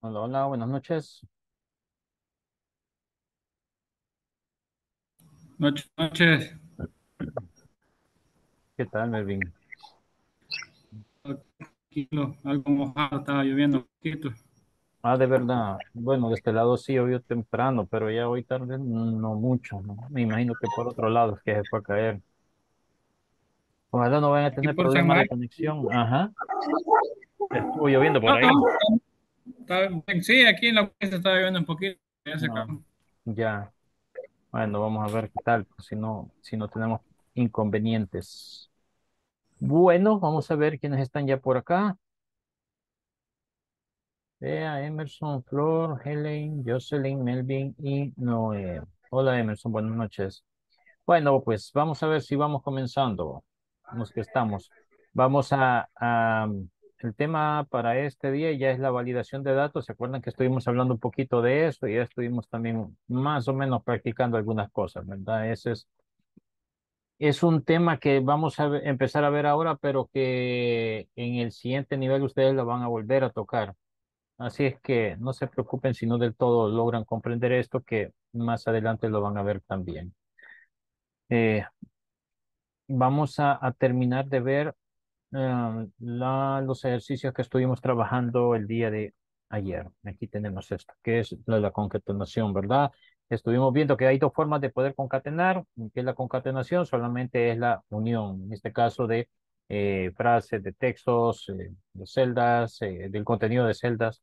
Hola, hola, buenas noches. Noches, noches, ¿Qué tal, Melvin? tranquilo, algo mojado, estaba lloviendo un poquito. Ah, de verdad. Bueno, de este lado sí llovió temprano, pero ya hoy tarde no mucho, ¿no? Me imagino que por otro lado es que se fue a caer. Ojalá no vayan a tener problemas de conexión. Ajá. Estuvo lloviendo por ahí. Está bien. sí, aquí en la casa estaba lloviendo un poquito, ya se No, acabó. ya. Bueno, vamos a ver qué tal, pues, si no, si no tenemos inconvenientes. Bueno, vamos a ver quiénes están ya por acá. Bea, Emerson, Flor, Helen, Jocelyn, Melvin y Noé. Hola, Emerson, buenas noches. Bueno, pues vamos a ver si vamos comenzando. Los que estamos. Vamos a, a- el tema para este día ya es la validación de datos. ¿Se acuerdan que estuvimos hablando un poquito de eso y ya estuvimos también más o menos practicando algunas cosas, ¿verdad? Ese es, es un tema que vamos a empezar a ver ahora, pero que en el siguiente nivel ustedes lo van a volver a tocar. Así es que no se preocupen si no del todo logran comprender esto, que más adelante lo van a ver también. Eh, vamos a terminar de ver la- los ejercicios que estuvimos trabajando el día de ayer. Aquí tenemos esto, que es la, la concatenación, ¿verdad? Estuvimos viendo que hay dos formas de poder concatenar, que es la concatenación, solamente es la unión, en este caso de eh, frases, de textos, eh, de celdas, eh, del contenido de celdas,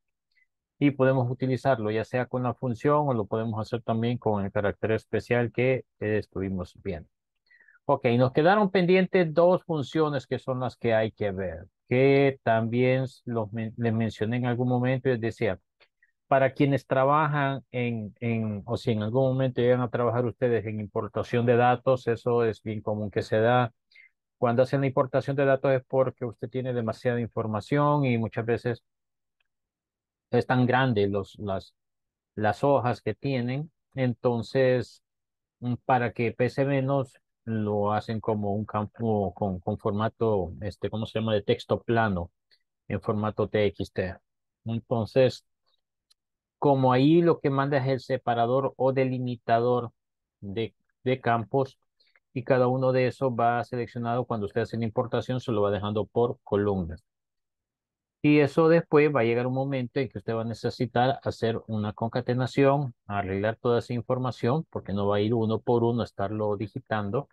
y podemos utilizarlo ya sea con la función o lo podemos hacer también con el carácter especial que estuvimos viendo. Ok, nos quedaron pendientes dos funciones que son las que hay que ver, que también los les mencioné en algún momento, es decir, para quienes trabajan en, en, o si en algún momento llegan a trabajar ustedes en importación de datos, eso es bien común que se da. Cuando hacen la importación de datos es porque usted tiene demasiada información y muchas veces es tan grande los, las, las hojas que tienen, entonces mm, para que pese menos, lo hacen como un campo con, con formato, este, ¿cómo se llama? De texto plano, en formato TXT. Entonces, como ahí lo que manda es el separador o delimitador de, de campos, y cada uno de esos va seleccionado cuando usted hace la importación, se lo va dejando por columnas. Y eso después va a llegar un momento en que usted va a necesitar hacer una concatenación, arreglar toda esa información, porque no va a ir uno por uno a estarlo digitando.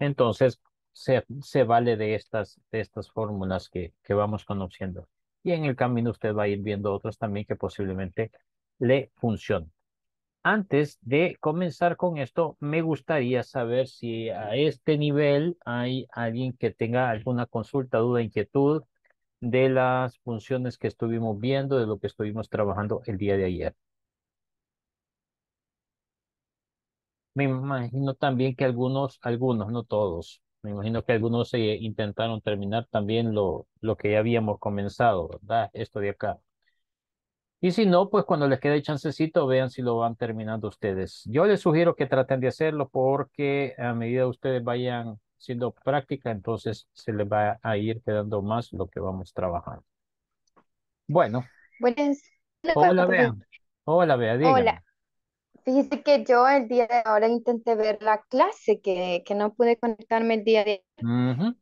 Entonces, se, se vale de estas, de estas fórmulas que, que vamos conociendo. Y en el camino usted va a ir viendo otras también que posiblemente le funcionen. Antes de comenzar con esto, me gustaría saber si a este nivel hay alguien que tenga alguna consulta, duda, inquietud de las funciones que estuvimos viendo, de lo que estuvimos trabajando el día de ayer. Me imagino también que algunos, algunos, no todos, me imagino que algunos eh, intentaron terminar también lo, lo que ya habíamos comenzado, ¿verdad? Esto de acá. Y si no, pues cuando les quede chancecito, vean si lo van terminando ustedes. Yo les sugiero que traten de hacerlo porque a medida que ustedes vayan haciendo práctica, entonces se les va a ir quedando más lo que vamos trabajando. Bueno, Buenas hola, vean. Hola, Bea, dígame. Hola. Fíjese que yo el día de ahora intenté ver la clase que, que no pude conectarme el día de Ujú.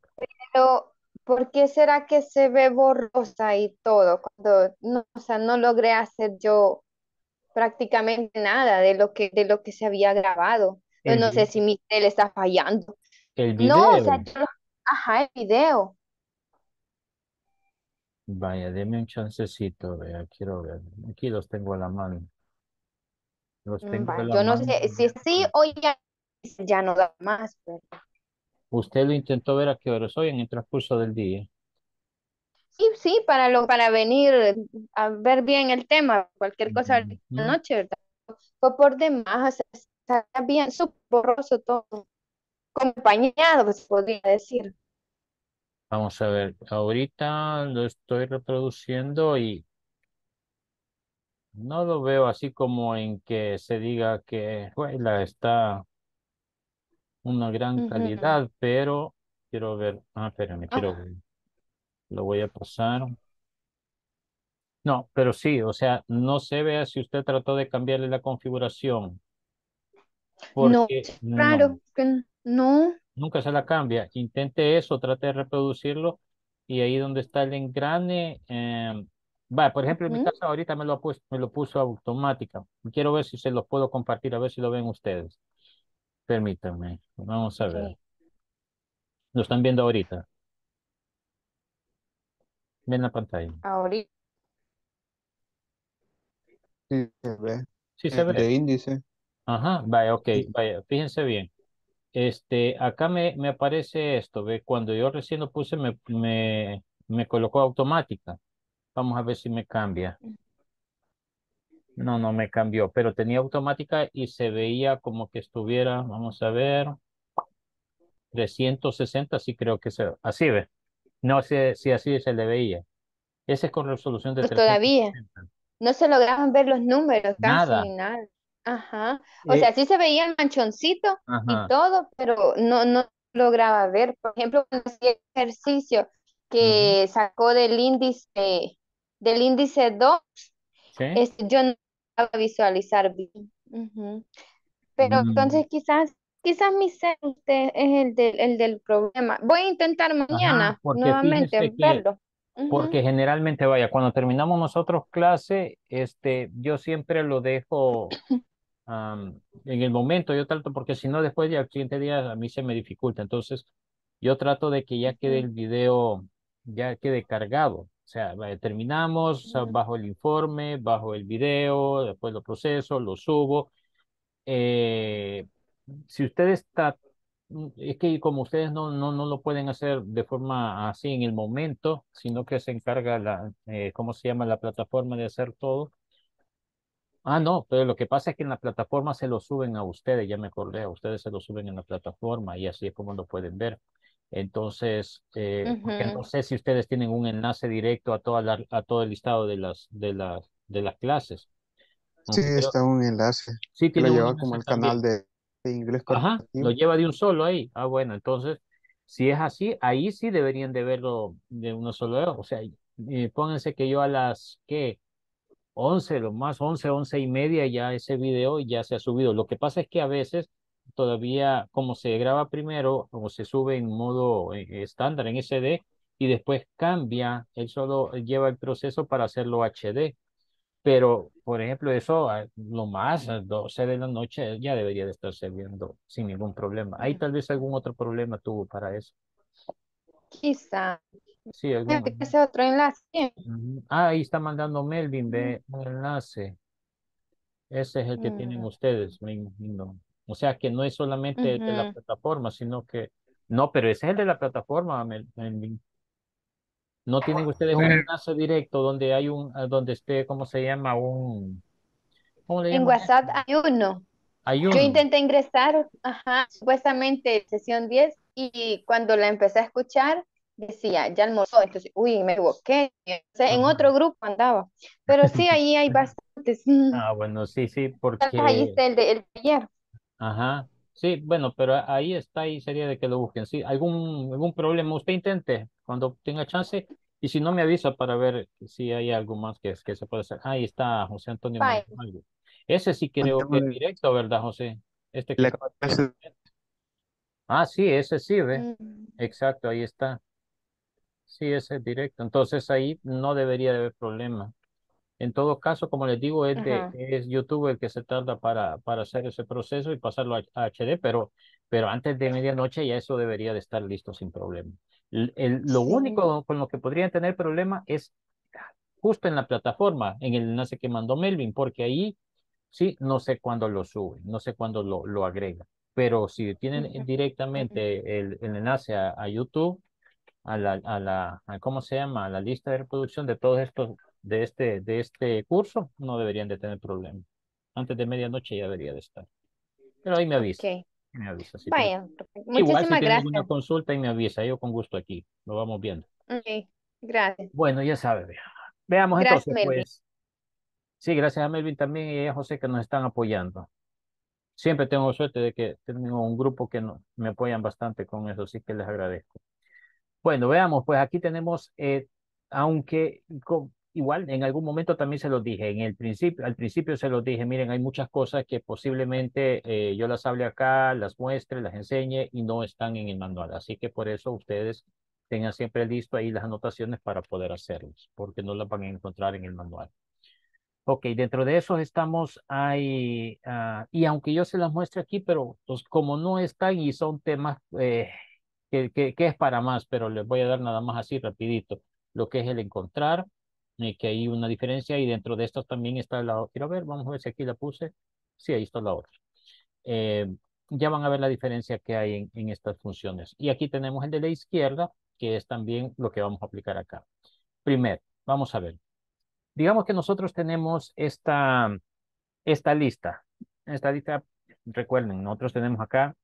pero ¿por qué será que se ve borrosa y todo? Cuando no, o sea, no logré hacer yo prácticamente nada de lo que, de lo que se había grabado. Pues no sé si mi tele está fallando. El No, o sea, video. yo lo- ajá, el video. Vaya, deme un chancecito, vea, quiero ver. Aquí los tengo a la mano. Los Mm, tengo a va, la Yo no mano. sé si es sí o ya, ya no da más. pero- Usted lo intentó ver a qué horas hoy en el transcurso del día. Sí, sí, para lo, para venir a ver bien el tema, cualquier cosa ahorita en Ujú. la noche, ¿verdad? Fue por demás, o sea, está bien súper borroso todo, acompañado, pues podría decir. Vamos a ver, ahorita lo estoy reproduciendo y no lo veo así como en que se diga que juela, está una gran calidad, pero quiero ver. Ah, espérame, quiero Ah, ver. Lo voy a pasar. No, pero sí, o sea, no se vea si usted trató de cambiarle la configuración, No, porque no, raro, que no. nunca se la cambia. Intente eso, trate de reproducirlo y ahí donde está el engrane, eh, va, por ejemplo, en mi Ujú, casa ahorita me lo, ha puesto, me lo puso automática. Quiero ver si se los puedo compartir, a ver si lo ven ustedes. Permítanme, vamos a ver. ok, Lo están viendo ahorita, ven la pantalla. ahorita. Sí, se ve. Sí se El ve. de índice. Ajá, vaya, ok, Sí. vaya, fíjense bien. Este, acá me, me aparece esto, ve, cuando yo recién lo puse me, me, me colocó automática. Vamos a ver si me cambia. No, no me cambió, pero tenía automática y se veía como que estuviera, vamos a ver, 360, sí creo que se, así ve. No sé si así se le veía. Ese es con resolución de Pues todavía 360. no se lograban ver los números, casi Nada. nada. Ajá. O Eh, sea, sí se veía el manchoncito y todo, pero no, no lograba ver. Por ejemplo, el ejercicio que sacó del índice, del índice 2, Sí. este, yo no lograba visualizar bien. Ujú. Pero Mm, entonces quizás, quizás mi usted es el del, el del problema. Voy a intentar Ajá, mañana porque nuevamente que verlo. Porque generalmente, vaya, cuando terminamos nosotros clase, este, yo siempre lo dejo am, en el momento, yo trato, porque si no, después ya el siguiente día a mí se me dificulta. Entonces, yo trato de que ya quede el video, ya quede cargado. O sea, terminamos, o sea, ujú, bajo el informe, bajo el video, después lo proceso, lo subo. Eh, si usted está, mm, es que como ustedes no, no, no lo pueden hacer de forma así en el momento, sino que se encarga la, eh, ¿cómo se llama? La plataforma de hacer todo. Ah, no, pero lo que pasa es que en la plataforma se lo suben a ustedes, ya me acordé, a ustedes se lo suben en la plataforma y así es como lo pueden ver. Entonces, eh, no sé si ustedes tienen un enlace directo a toda la, a todo el listado de las, de las, de las clases, Sí, creo, está un enlace sí que lo lleva como el también. canal de, de inglés Ajá, lo lleva de un solo ahí. Ah, bueno, entonces, si es así, ahí sí deberían de verlo de una sola vez. O sea, eh, pónganse que yo a las, ¿qué? 11 lo más 11 11 y media ya ese video ya se ha subido. Lo que pasa es que a veces todavía, como se graba primero, como se sube en modo eh, estándar en SD y después cambia, él solo lleva el proceso para hacerlo HD. Pero, por ejemplo, eso, a lo más a las 12 de la noche ya debería de estarse viendo sin ningún problema. Ahí tal vez algún otro problema tuvo para eso. Quizá. Sí, ese otro enlace. Ah, ahí está mandando Melvin, ve un enlace. Ese es el que tienen mm, ustedes, me imagino. O sea que no es solamente el de la plataforma, sino que. No, pero ese es el de la plataforma, Mel- Melvin. No tienen ustedes un enlace directo donde hay un, ah, donde esté, ¿cómo se llama? Un, ¿cómo le En llaman WhatsApp esto? hay uno. Hay Yo uno. intenté ingresar, ajá, supuestamente sesión 10 y cuando la empecé a escuchar decía, ya almorzó, entonces, uy, me equivoqué, entonces, en otro grupo andaba, pero sí, ahí hay bastantes, Ah, bueno, sí, sí, vez ahí porque, está el de, el de ayer. ajá, sí, bueno, pero ahí está, ahí sería de que lo busquen. Sí, algún, algún problema, usted intente cuando tenga chance, y si no me avisa para ver si hay algo más que, que se puede hacer. Ahí está José Antonio. Ese sí creo que es directo, ¿verdad, José? Este que la. Ah, sí, ese sí, ve. Mm, Exacto, ahí está. Sí, ese es directo. Entonces ahí no debería de haber problema. En todo caso, como les digo, es de es YouTube el que se tarda para, para hacer ese proceso y pasarlo a, a HD, pero, pero antes de medianoche ya eso debería de estar listo sin problema. El- el- lo sí, único con lo que podrían tener problema es justo en la plataforma, en el enlace que mandó Melvin, porque ahí sí, no sé cuándo lo sube, no sé cuándo lo, lo agrega. Pero si tienen directamente el, el enlace a, a YouTube, a la, a la, a ¿cómo se llama? A la lista de reproducción de todos estos, de este, de este curso, no deberían de tener problema. Antes de medianoche ya debería de estar. Pero ahí me avisa, ok, me avisa. Si vaya, perfecto. Igual si muchísimas tiene alguna gracias, consulta y me avisa, yo con gusto aquí, lo vamos viendo. ok, gracias, Bueno, ya sabe, vea. Veamos gracias entonces, Melvin, pues, sí, gracias a Melvin también y a José que nos están apoyando. Siempre tengo suerte de que tengo un grupo que no, me apoyan bastante con eso, así que les agradezco. Bueno, veamos, pues aquí tenemos, eh, aunque co- igual en algún momento también se los dije, en el principio, al principio se los dije, miren, hay muchas cosas que posiblemente eh, yo las hable acá, las muestre, las enseñe y no están en el manual. Así que por eso ustedes tengan siempre listo ahí las anotaciones para poder hacerlos, porque no las van a encontrar en el manual. Ok, dentro de esos estamos ahí, ah, y aunque yo se las muestre aquí, pero pues, como no están y son temas eh, que, que, que, es para más, pero les voy a dar nada más así rapidito, lo que es el encontrar, eh, que hay una diferencia, y dentro de estos también está la, quiero ver, vamos a ver si aquí la puse, sí, ahí está la otra. Eh, ya van a ver la diferencia que hay en, en estas funciones. Y aquí tenemos el de la izquierda, que es también lo que vamos a aplicar acá. Primero, vamos a ver, Digamos que nosotros tenemos esta, esta lista. Esta lista, recuerden, nosotros tenemos acá,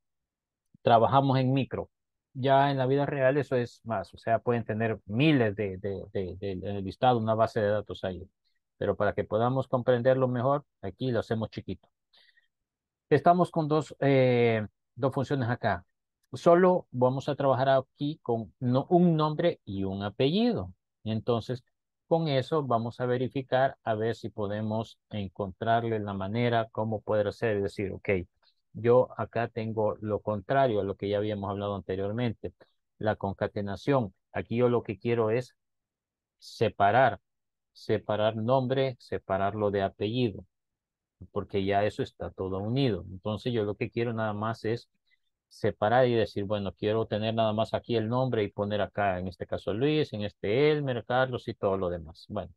trabajamos en micro. Ya en la vida real eso es más, o sea, pueden tener miles de, de, de, listado, una base de datos ahí. Pero para que podamos comprenderlo mejor, aquí lo hacemos chiquito. Estamos con dos, eh, dos funciones acá. Solo vamos a trabajar aquí con no, un nombre y un apellido. Entonces, con eso vamos a verificar a ver si podemos encontrarle la manera cómo poder hacer. Es decir, ok, yo acá tengo lo contrario a lo que ya habíamos hablado anteriormente. La concatenación. Aquí yo lo que quiero es separar. Separar nombre, separarlo de apellido. Porque ya eso está todo unido. Entonces yo lo que quiero nada más es separar y decir, bueno, quiero tener nada más aquí el nombre y poner acá, en este caso Luis, en este Elmer, Carlos y todo lo demás. Bueno,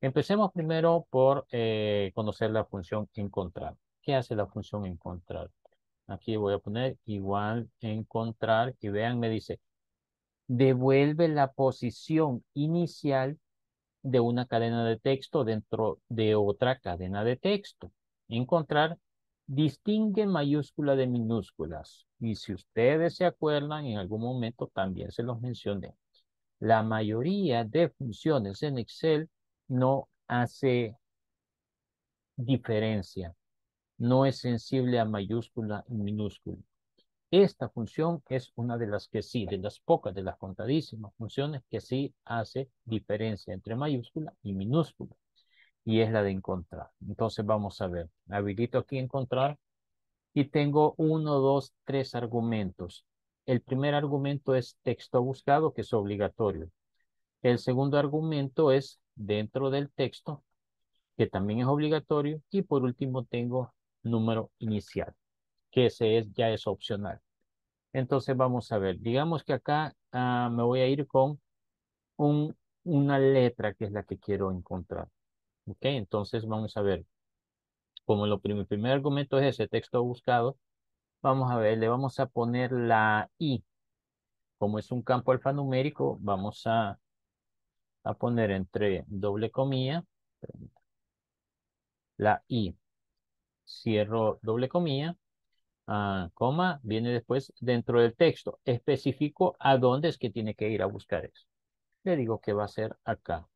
empecemos primero por eh, conocer la función encontrar. ¿Qué hace la función encontrar? Aquí voy a poner igual encontrar y vean, me dice, devuelve la posición inicial de una cadena de texto dentro de otra cadena de texto. Encontrar distingue mayúscula de minúsculas. Y si ustedes se acuerdan, en algún momento también se los mencioné. La mayoría de funciones en Excel no hace diferencia. No es sensible a mayúscula y minúscula. Esta función es una de las que sí, de las pocas, de las contadísimas funciones que sí hace diferencia entre mayúscula y minúscula y es la de encontrar. Entonces vamos a ver, habilito aquí encontrar y tengo uno, dos, tres argumentos. El primer argumento es texto buscado, que es obligatorio. El segundo argumento es dentro del texto, que también es obligatorio. Y por último tengo número inicial, que ese es, ya es opcional. Entonces vamos a ver, digamos que acá ah, me voy a ir con un, una letra que es la que quiero encontrar. Ok, entonces vamos a ver. Como lo el primer argumento es ese texto buscado, vamos a ver, le vamos a poner la I. Como es un campo alfanumérico, vamos a, a poner entre doble comilla, la I. Cierro doble comilla, ah, coma, viene después dentro del texto. Especifico a dónde es que tiene que ir a buscar eso. Le digo que va a ser acá.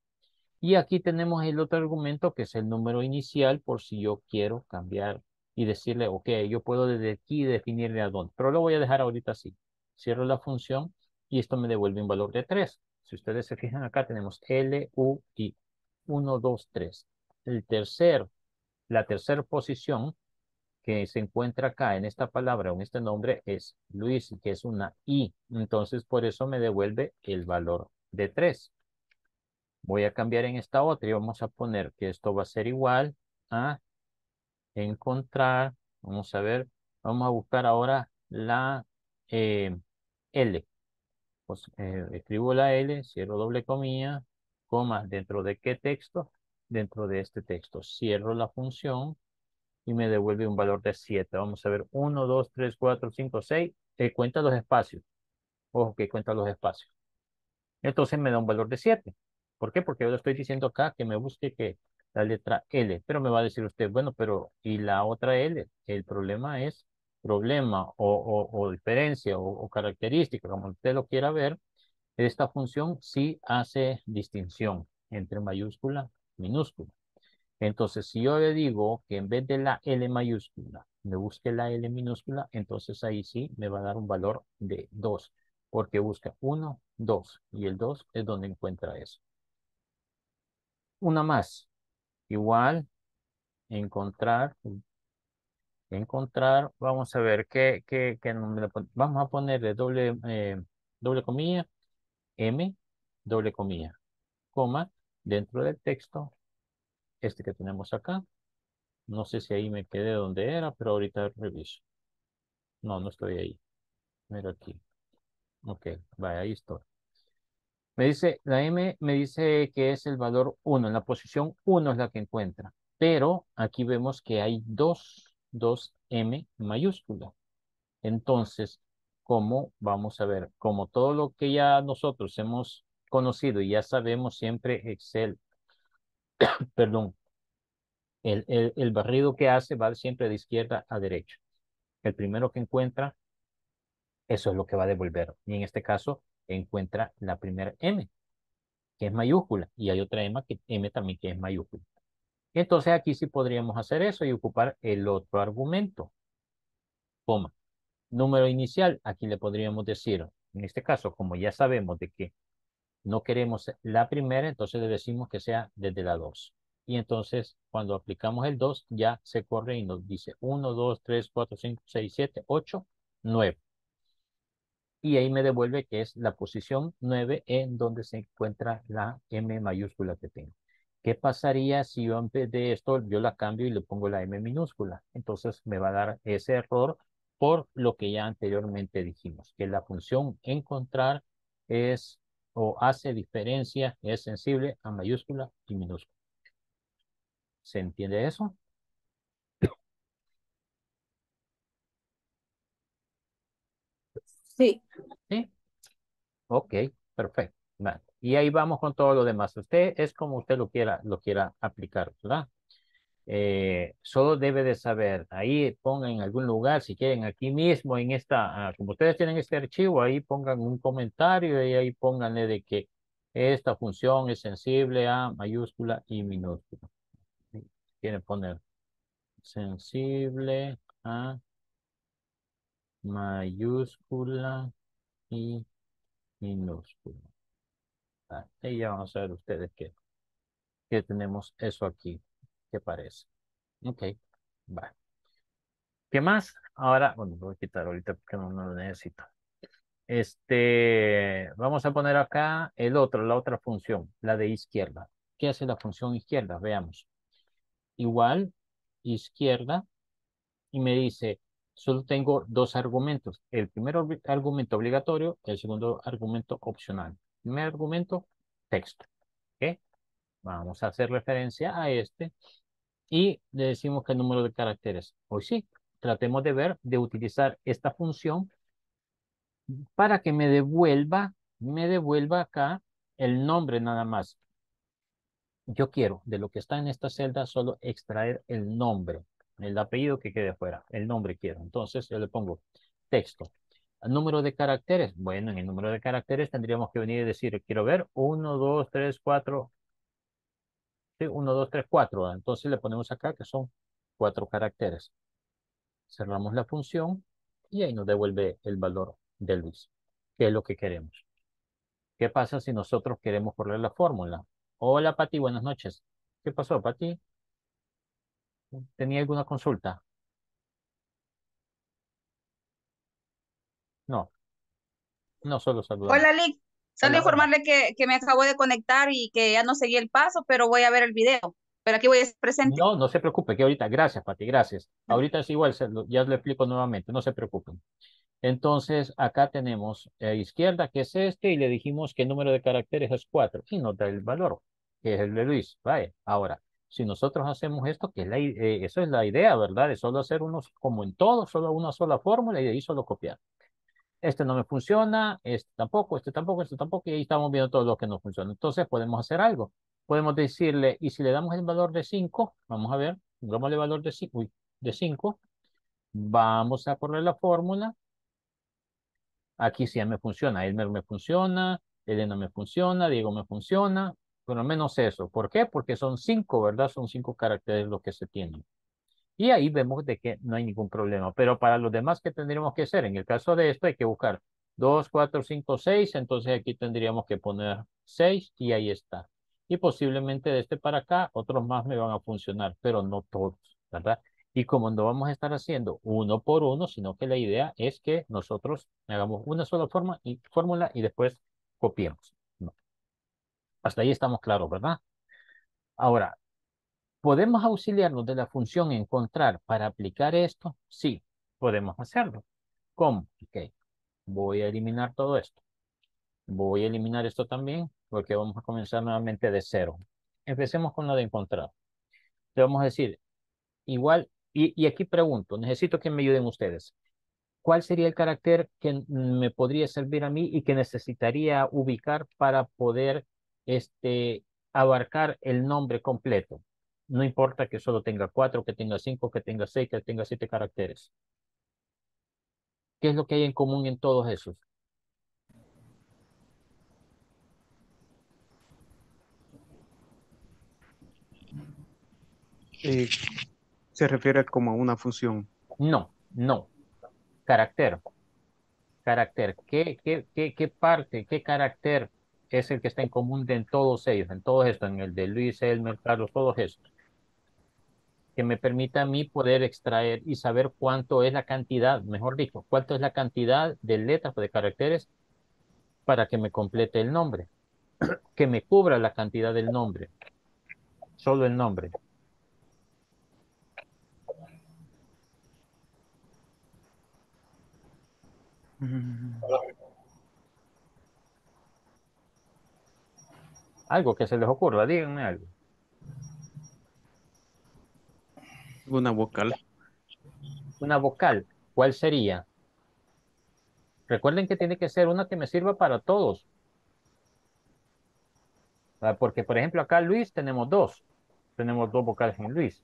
Y aquí tenemos el otro argumento que es el número inicial por si yo quiero cambiar y decirle, ok, yo puedo desde aquí definirle a dónde, pero lo voy a dejar ahorita así. Cierro la función y esto me devuelve un valor de 3. Si ustedes se fijan acá tenemos L, U, I. 1, 2, 3. El tercer, la tercera posición que se encuentra acá en esta palabra en este nombre es Luis, que es una I. Entonces, por eso me devuelve el valor de 3. Voy a cambiar en esta otra y vamos a poner que esto va a ser igual a encontrar, vamos a ver, vamos a buscar ahora la eh, L. Pues, eh, escribo la L, cierro doble comilla, coma, ¿dentro de qué texto? Dentro de este texto. Cierro la función y me devuelve un valor de 7. Vamos a ver, 1, 2, 3, 4, 5, 6. cuenta los espacios. Ojo que cuenta los espacios. Entonces me da un valor de 7. ¿Por qué? Porque yo le estoy diciendo acá que me busque que la letra L, pero me va a decir usted, bueno, pero ¿y la otra L? El problema es problema o, diferencia o, característica, como usted lo quiera ver, esta función sí hace distinción entre mayúscula minúscula. Entonces, si yo le digo que en vez de la L mayúscula, me busque la L minúscula, entonces ahí sí me va a dar un valor de 2, porque busca 1, 2, y el 2 es donde encuentra eso. Una más. Igual, encontrar, encontrar, vamos a ver qué, qué, qué Vamos a ponerle doble, eh, doble comilla, M, doble comilla, coma, dentro del texto, este que tenemos acá. No sé si ahí me quedé donde era, pero ahorita reviso. No, no estoy ahí. Mira aquí. Ok, vaya, ahí estoy. Me dice, la M me dice que es el valor 1, en la posición 1 es la que encuentra, pero aquí vemos que hay dos, dos M mayúsculas. Entonces, ¿cómo vamos a ver? Como todo lo que ya nosotros hemos conocido y ya sabemos siempre Excel, perdón, el, el, el barrido que hace va siempre de izquierda a derecha. El primero que encuentra, eso es lo que va a devolver. Y en este caso, encuentra la primera M. que es mayúscula, y hay otra M, que, M también que es mayúscula. Entonces aquí sí podríamos hacer eso y ocupar el otro argumento. Coma. Número inicial, aquí le podríamos decir, en este caso, como ya sabemos de que no queremos la primera, entonces le decimos que sea desde la 2. Y entonces, cuando aplicamos el 2, ya se corre y nos dice 1, 2, 3, 4, 5, 6, 7, 8, 9 y ahí me devuelve que es la posición 9 en donde se encuentra la M mayúscula que tengo. ¿Qué pasaría si yo en vez de esto yo la cambio y le pongo la M minúscula? Entonces me va a dar ese error por lo que ya anteriormente dijimos, que la función encontrar es o hace diferencia, es sensible a mayúscula y minúscula. ¿Se entiende eso? Sí. ¿Sí? Ok, perfecto. Vale. Y ahí vamos con todo lo demás. Usted es como usted lo quiera, lo quiera aplicar, ¿verdad? Eh, solo debe de saber, ahí pongan en algún lugar, si quieren, aquí mismo en esta, ah, como ustedes tienen este archivo, ahí pongan un comentario y ahí pónganle de que esta función es sensible a mayúscula y minúscula. Quieren poner sensible a mayúscula y minúscula. Ah, y ya vamos a ver ustedes que, que tenemos eso aquí. ¿Qué parece? Ok, va. ¿Qué más? Ahora, bueno, voy a quitar ahorita porque no, no lo necesito. Este, vamos a poner acá el otro, la otra función, la de izquierda. ¿Qué hace la función izquierda? Veamos. Igual, izquierda, y me dice, solo tengo dos argumentos. El primer argumento obligatorio, el segundo argumento opcional. Primer argumento, texto. ¿Ok? Vamos a hacer referencia a este y le decimos que el número de caracteres. Hoy sí, tratemos de ver, de utilizar esta función para que me devuelva, me devuelva acá el nombre nada más. Yo quiero, de lo que está en esta celda, solo extraer el nombre, el apellido que quede fuera, el nombre quiero. Entonces yo le pongo texto. Número de caracteres, bueno, en el número de caracteres tendríamos que venir y decir, quiero ver 1, 2, 3, 4, Sí, 1, 2, 3, 4. Entonces le ponemos acá que son cuatro caracteres. Cerramos la función y ahí nos devuelve el valor de Luis, que es lo que queremos. ¿Qué pasa si nosotros queremos correr la fórmula? Hola, Pati, buenas noches. ¿Qué pasó, Pati? ¿Tenía alguna consulta? No. No, solo saludar. Hola, Lick. Solo informarle que, que me acabo de conectar y que ya no seguí el paso, pero voy a ver el video. Pero aquí voy a estar presente. No, no se preocupe, que ahorita, gracias, Pati, gracias. Ahorita es igual, lo- ya le explico nuevamente, no se preocupen. Entonces, acá tenemos a izquierda, que es este, y le dijimos que el número de caracteres es 4, y nos da el valor, que es el de Luis. Vaya, ahora, si nosotros hacemos esto, que es la, eh, eso es la idea, ¿verdad? De solo hacer unos, como en todo, solo una sola fórmula y de ahí solo copiar. Este no me funciona, este tampoco, este tampoco, este tampoco, y ahí estamos viendo todo lo que no funciona. Entonces, podemos hacer algo. Podemos decirle, y si le damos el valor de 5, vamos a ver, pongámosle el valor de 5, uy, de 5, vamos a correr la fórmula. Aquí sí me funciona, Elmer me funciona, Elena me funciona, Diego me funciona, pero menos eso. ¿Por qué? Porque son 5, ¿verdad? Son 5 caracteres los que se tienen. Y ahí vemos de que no hay ningún problema. Pero para los demás, ¿qué tendríamos que hacer? En el caso de esto hay que buscar 2, 4, 5, 6. Entonces aquí tendríamos que poner 6 y ahí está. y posiblemente de este para acá otros más me van a funcionar, pero no todos, ¿verdad? Y como no vamos a estar haciendo uno por uno, sino que la idea es que nosotros hagamos una sola forma y, fórmula y después copiemos. No. Hasta ahí estamos claros, ¿verdad? Ahora, ¿podemos auxiliarnos de la función encontrar para aplicar esto? Sí, podemos hacerlo. ¿Cómo? Ok, voy a eliminar todo esto. Voy a eliminar esto también porque vamos a comenzar nuevamente de cero. Empecemos con lo de encontrar. Le vamos a decir, igual, y, y aquí pregunto, necesito que me ayuden ustedes. ¿Cuál sería el carácter que me podría servir a mí y que necesitaría ubicar para poder este, abarcar el nombre completo? No importa que solo tenga cuatro, que tenga cinco, que tenga seis, que tenga siete caracteres. ¿Qué es lo que hay en común en todos esos? Eh, se refiere como a una función. No, no. Carácter. Carácter. ¿Qué, qué, qué, qué parte, qué carácter es el que está en común de en todos ellos, en todo esto, en el de Luis, Elmer, Carlos, todos estos? Que me permita a mí poder extraer y saber cuánto es la cantidad, mejor dicho, cuánto es la cantidad de letras o de caracteres para que me complete el nombre. Que me cubra la cantidad del nombre. Solo el nombre. Algo que se les ocurra, díganme algo. Una vocal. Una vocal, ¿cuál sería? Recuerden que tiene que ser una que me sirva para todos. Ah, Porque, por ejemplo, acá Luis tenemos dos. Tenemos dos vocales en Luis.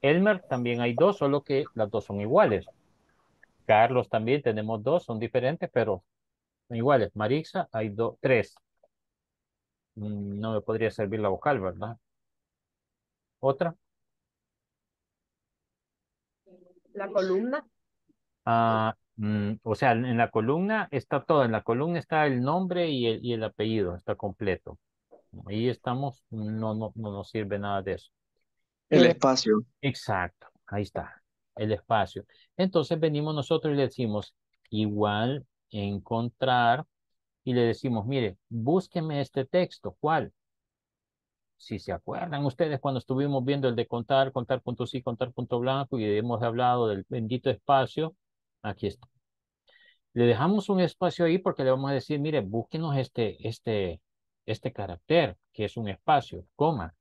Elmer también hay dos, solo que las dos son iguales. Carlos también tenemos dos, son diferentes, pero son iguales. Marixa hay dos, tres. Mm, No me podría servir la vocal, ¿verdad? ¿Otra? La columna. Ah, mm, o sea, en la columna está todo. En la columna está el nombre y el, y el apellido, está completo. Ahí estamos, no, no, no nos sirve nada de eso. El Eh, espacio. Exacto, ahí está, el espacio. Entonces venimos nosotros y le decimos, igual, encontrar, y le decimos, mire, búsqueme este texto, ¿cuál? Si se acuerdan ustedes cuando estuvimos viendo el de contar, contar punto sí, contar punto blanco, y hemos hablado del bendito espacio, aquí está. Le dejamos un espacio ahí porque le vamos a decir, mire, búsquenos este, este, este carácter, que es un espacio, coma,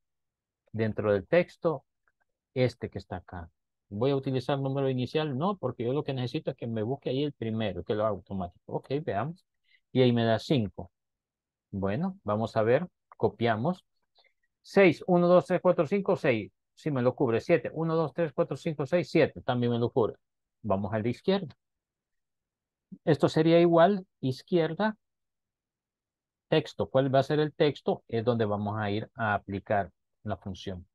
dentro del texto, este que está acá. ¿Voy a utilizar número inicial? No, porque yo lo que necesito es que me busque ahí el primero, que lo haga automático. Ok, veamos. Y ahí me da 5. Bueno, vamos a ver. Copiamos. 6, 1, 2, 3, 4, 5, 6. Sí, me lo cubre. 7, 1, 2, 3, 4, 5, 6, 7. También me lo cubre. Vamos al de izquierda. Esto sería igual, izquierda, texto. ¿Cuál va a ser el texto? Es donde vamos a ir a aplicar la función.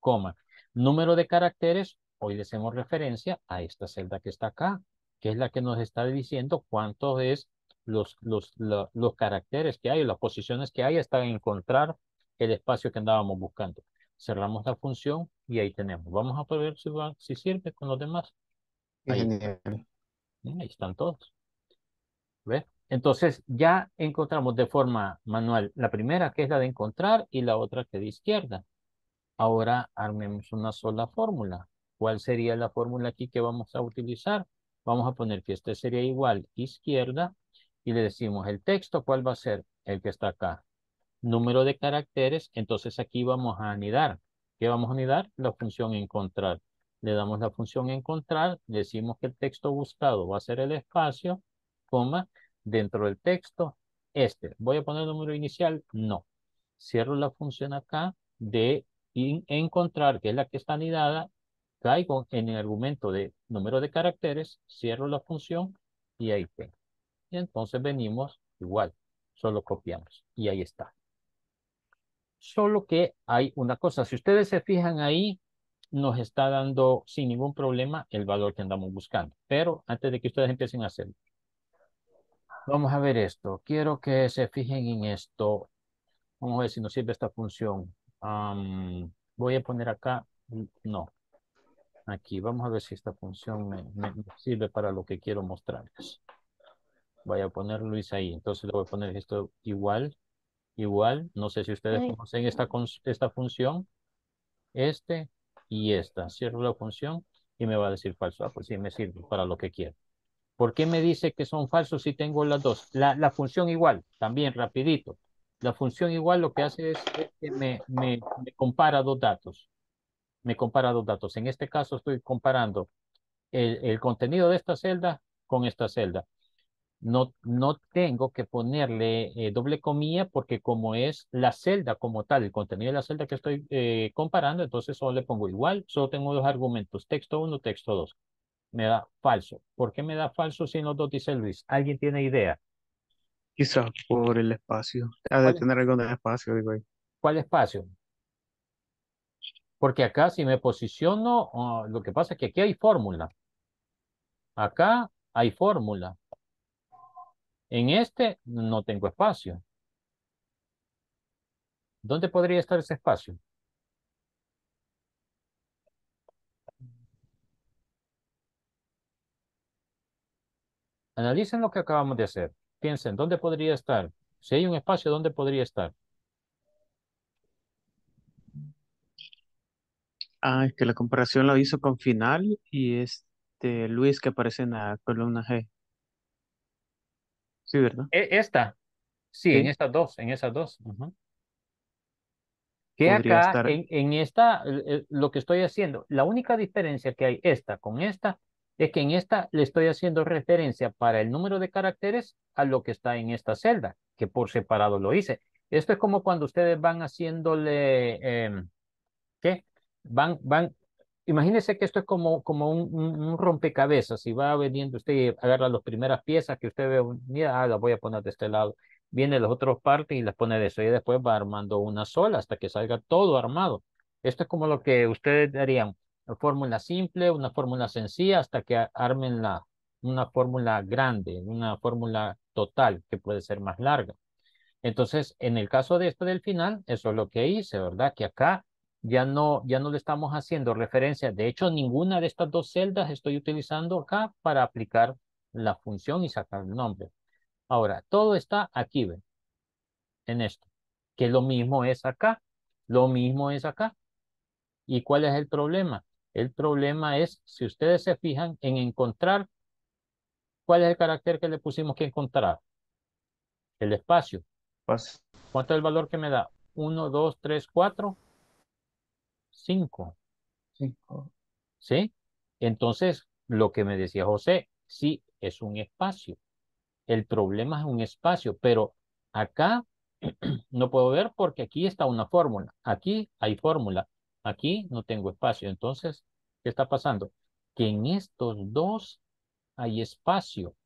Coma. Número de caracteres, hoy le hacemos referencia a esta celda que está acá, que es la que nos está diciendo cuántos es los, los, la- los caracteres que hay, las posiciones que hay hasta encontrar el espacio que andábamos buscando. Cerramos la función y ahí tenemos. Vamos a ver si, va, si sirve con los demás. Ahí. Mm, Ahí están todos. ¿Ve? Entonces ya encontramos de forma manual la primera que es la de encontrar y la otra que de izquierda. Ahora armemos una sola fórmula. ¿Cuál sería la fórmula aquí que vamos a utilizar? Vamos a poner que este sería igual izquierda y le decimos el texto, ¿cuál va a ser? El que está acá. Número de caracteres, entonces aquí vamos a anidar. ¿Qué vamos a anidar? La función encontrar. Le damos la función encontrar, decimos que el texto buscado va a ser el espacio, coma, dentro del texto, este. ¿Voy a poner número inicial? No. Cierro la función acá de encontrar, que es la que está anidada, caigo en el argumento de número de caracteres, cierro la función y ahí tengo. Y entonces venimos igual, solo copiamos y ahí está. Solo que hay una cosa, si ustedes se fijan ahí, nos está dando sin ningún problema el valor que andamos buscando. Pero antes de que ustedes empiecen a hacerlo, vamos a ver esto. Quiero que se fijen en esto. Vamos a ver si nos sirve esta función. Voy a poner acá, no. Aquí, vamos a ver si esta función me- me sirve para lo que quiero mostrarles. Voy a poner Luis ahí. Entonces le voy a poner esto igual, igual. No sé si ustedes Ay. conocen esta, esta función. Este y esta. Cierro la función y me va a decir falso. Ah, pues sí, me sirve para lo que quiero. ¿Por qué me dice que son falsos si tengo las dos? La, la función igual, también rapidito. La función igual lo que hace es, es que me, me, me compara dos datos. Me compara dos datos. En este caso estoy comparando el, el contenido de esta celda con esta celda. No, no tengo que ponerle eh, doble comilla porque como es la celda como tal, el contenido de la celda que estoy eh, comparando, entonces solo le pongo igual, solo tengo dos argumentos, texto 1, texto 2. Me da falso. ¿Por qué me da falso si en los dos dice Luis? ¿Alguien tiene idea? Quizás por el espacio. Ha de tener algo de espacio, digo ahí. ¿Cuál espacio? Porque acá si me posiciono, ah, lo que pasa es que aquí hay fórmula. Acá hay fórmula. En este no tengo espacio. ¿Dónde podría estar ese espacio? Analicen lo que acabamos de hacer. Piensen, ¿dónde podría estar? Si hay un espacio, ¿dónde podría estar? Ah, es que la comparación lo hizo con final y este Luis que aparece en la columna G. Sí, ¿verdad? E- Esta. Sí, en Sí. estas dos, en esas dos. ujú. Que Podría acá, estar. en, en esta, eh, eh, lo que estoy haciendo, la única diferencia que hay esta con esta, es que en esta le estoy haciendo referencia para el número de caracteres a lo que está en esta celda, que por separado lo hice. Esto es como cuando ustedes van haciéndole, em, ¿qué? Van, van, imagínense que esto es como, un, rompecabezas y va vendiendo usted agarra las primeras piezas que usted ve, mira, ah, las voy a poner de este lado. Viene las otras partes y las pone de eso y después va armando una sola hasta que salga todo armado. Esto es como lo que ustedes harían, una fórmula simple, una fórmula sencilla, hasta que armen la, una fórmula grande, una fórmula total que puede ser más larga. Entonces, en el caso de esto del final, eso es lo que hice, ¿verdad? Que acá ya no, ya no le estamos haciendo referencia. De hecho, ninguna de estas dos celdas estoy utilizando acá para aplicar la función y sacar el nombre. Ahora, todo está aquí, ¿ven? En esto. Que lo mismo es acá, lo mismo es acá. ¿Y cuál es el problema? El problema es, si ustedes se fijan, en encontrar, ¿cuál es el carácter que le pusimos que encontrar? El espacio. ¿Cuánto es el valor que me da? 1, 2, 3, 4, 5. cinco. ¿Sí? Entonces, lo que me decía José, sí, es un espacio. El problema es un espacio, pero acá no puedo ver porque aquí está una fórmula. Aquí hay fórmula. Aquí no tengo espacio. Entonces, ¿qué está pasando? Que en estos dos hay espacio,